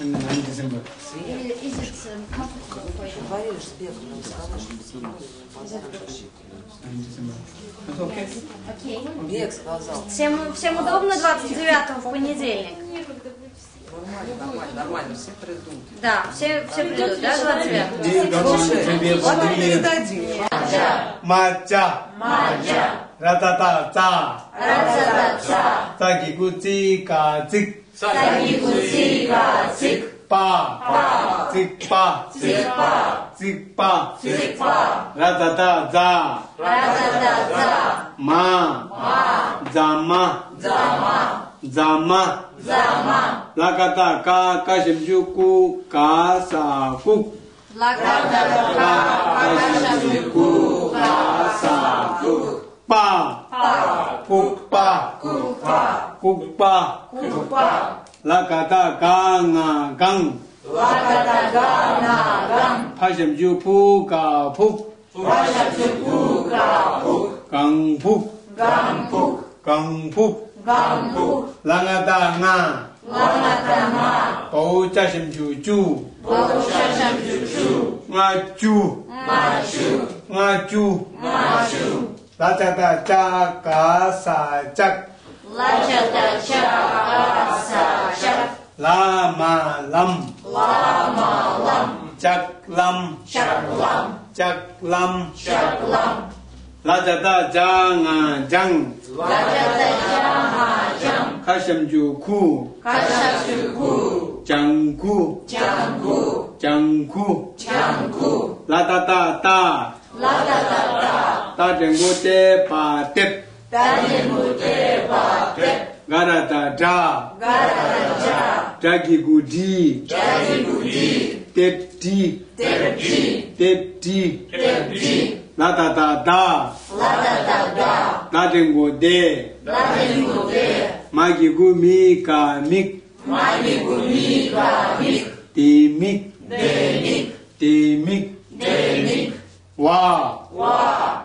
And 9 December. Is it comfortable for you? Говоришь с бегом, он сказал, что 9 December. That's okay. Окей. Бег сказал. Всем, всем удобно 29 в понедельник? Нормально, нормально, нормально, все придут. Да, все, все придут, да, 29 Dear God, Вот мы Dear передадим. Maja. Maja. Ratata ta. Sagi Sakipusiga Sikpa Sikpa Sikpa Sikpa Sikpa Ma Ma Ka Ka Ka pa pa kuk pa kuk pa kuk pa kuk pa lakata ganga gang lakata ganga gang phajam ju pu ka phuk. Phajam ju pu ka phuk. Gang phuk. Gang phuk. Gang phuk. Gang phuk lakata nga lakata nga bầu cha shim ju ju bầu cha shim ju ju nga ju nga ju nga ju nga ju 拉扎达扎嘎萨扎，拉扎达扎嘎萨扎，拉玛楞，拉玛楞，扎楞，扎楞，扎楞，扎楞，拉扎达扎嘎将，拉扎达扎嘎将，卡什朱库，卡什朱库，将库，将库，将库，将库，拉达达达。La da da, ta. Ta tengu te pa tip. Ta tengu te pa tip. Gara ta ta. Gara ta ta. Taki gudi. Taki gudi. Tip ti. Tip ti. Tip ti. Tip ti. La da. Da ta. La ta ta ta. Ta tengu de. La tengu de. Magi gumi ka mik. Magi gumi ka mik. Te mik. Te mik. Te mik. Te mik. 哇哇。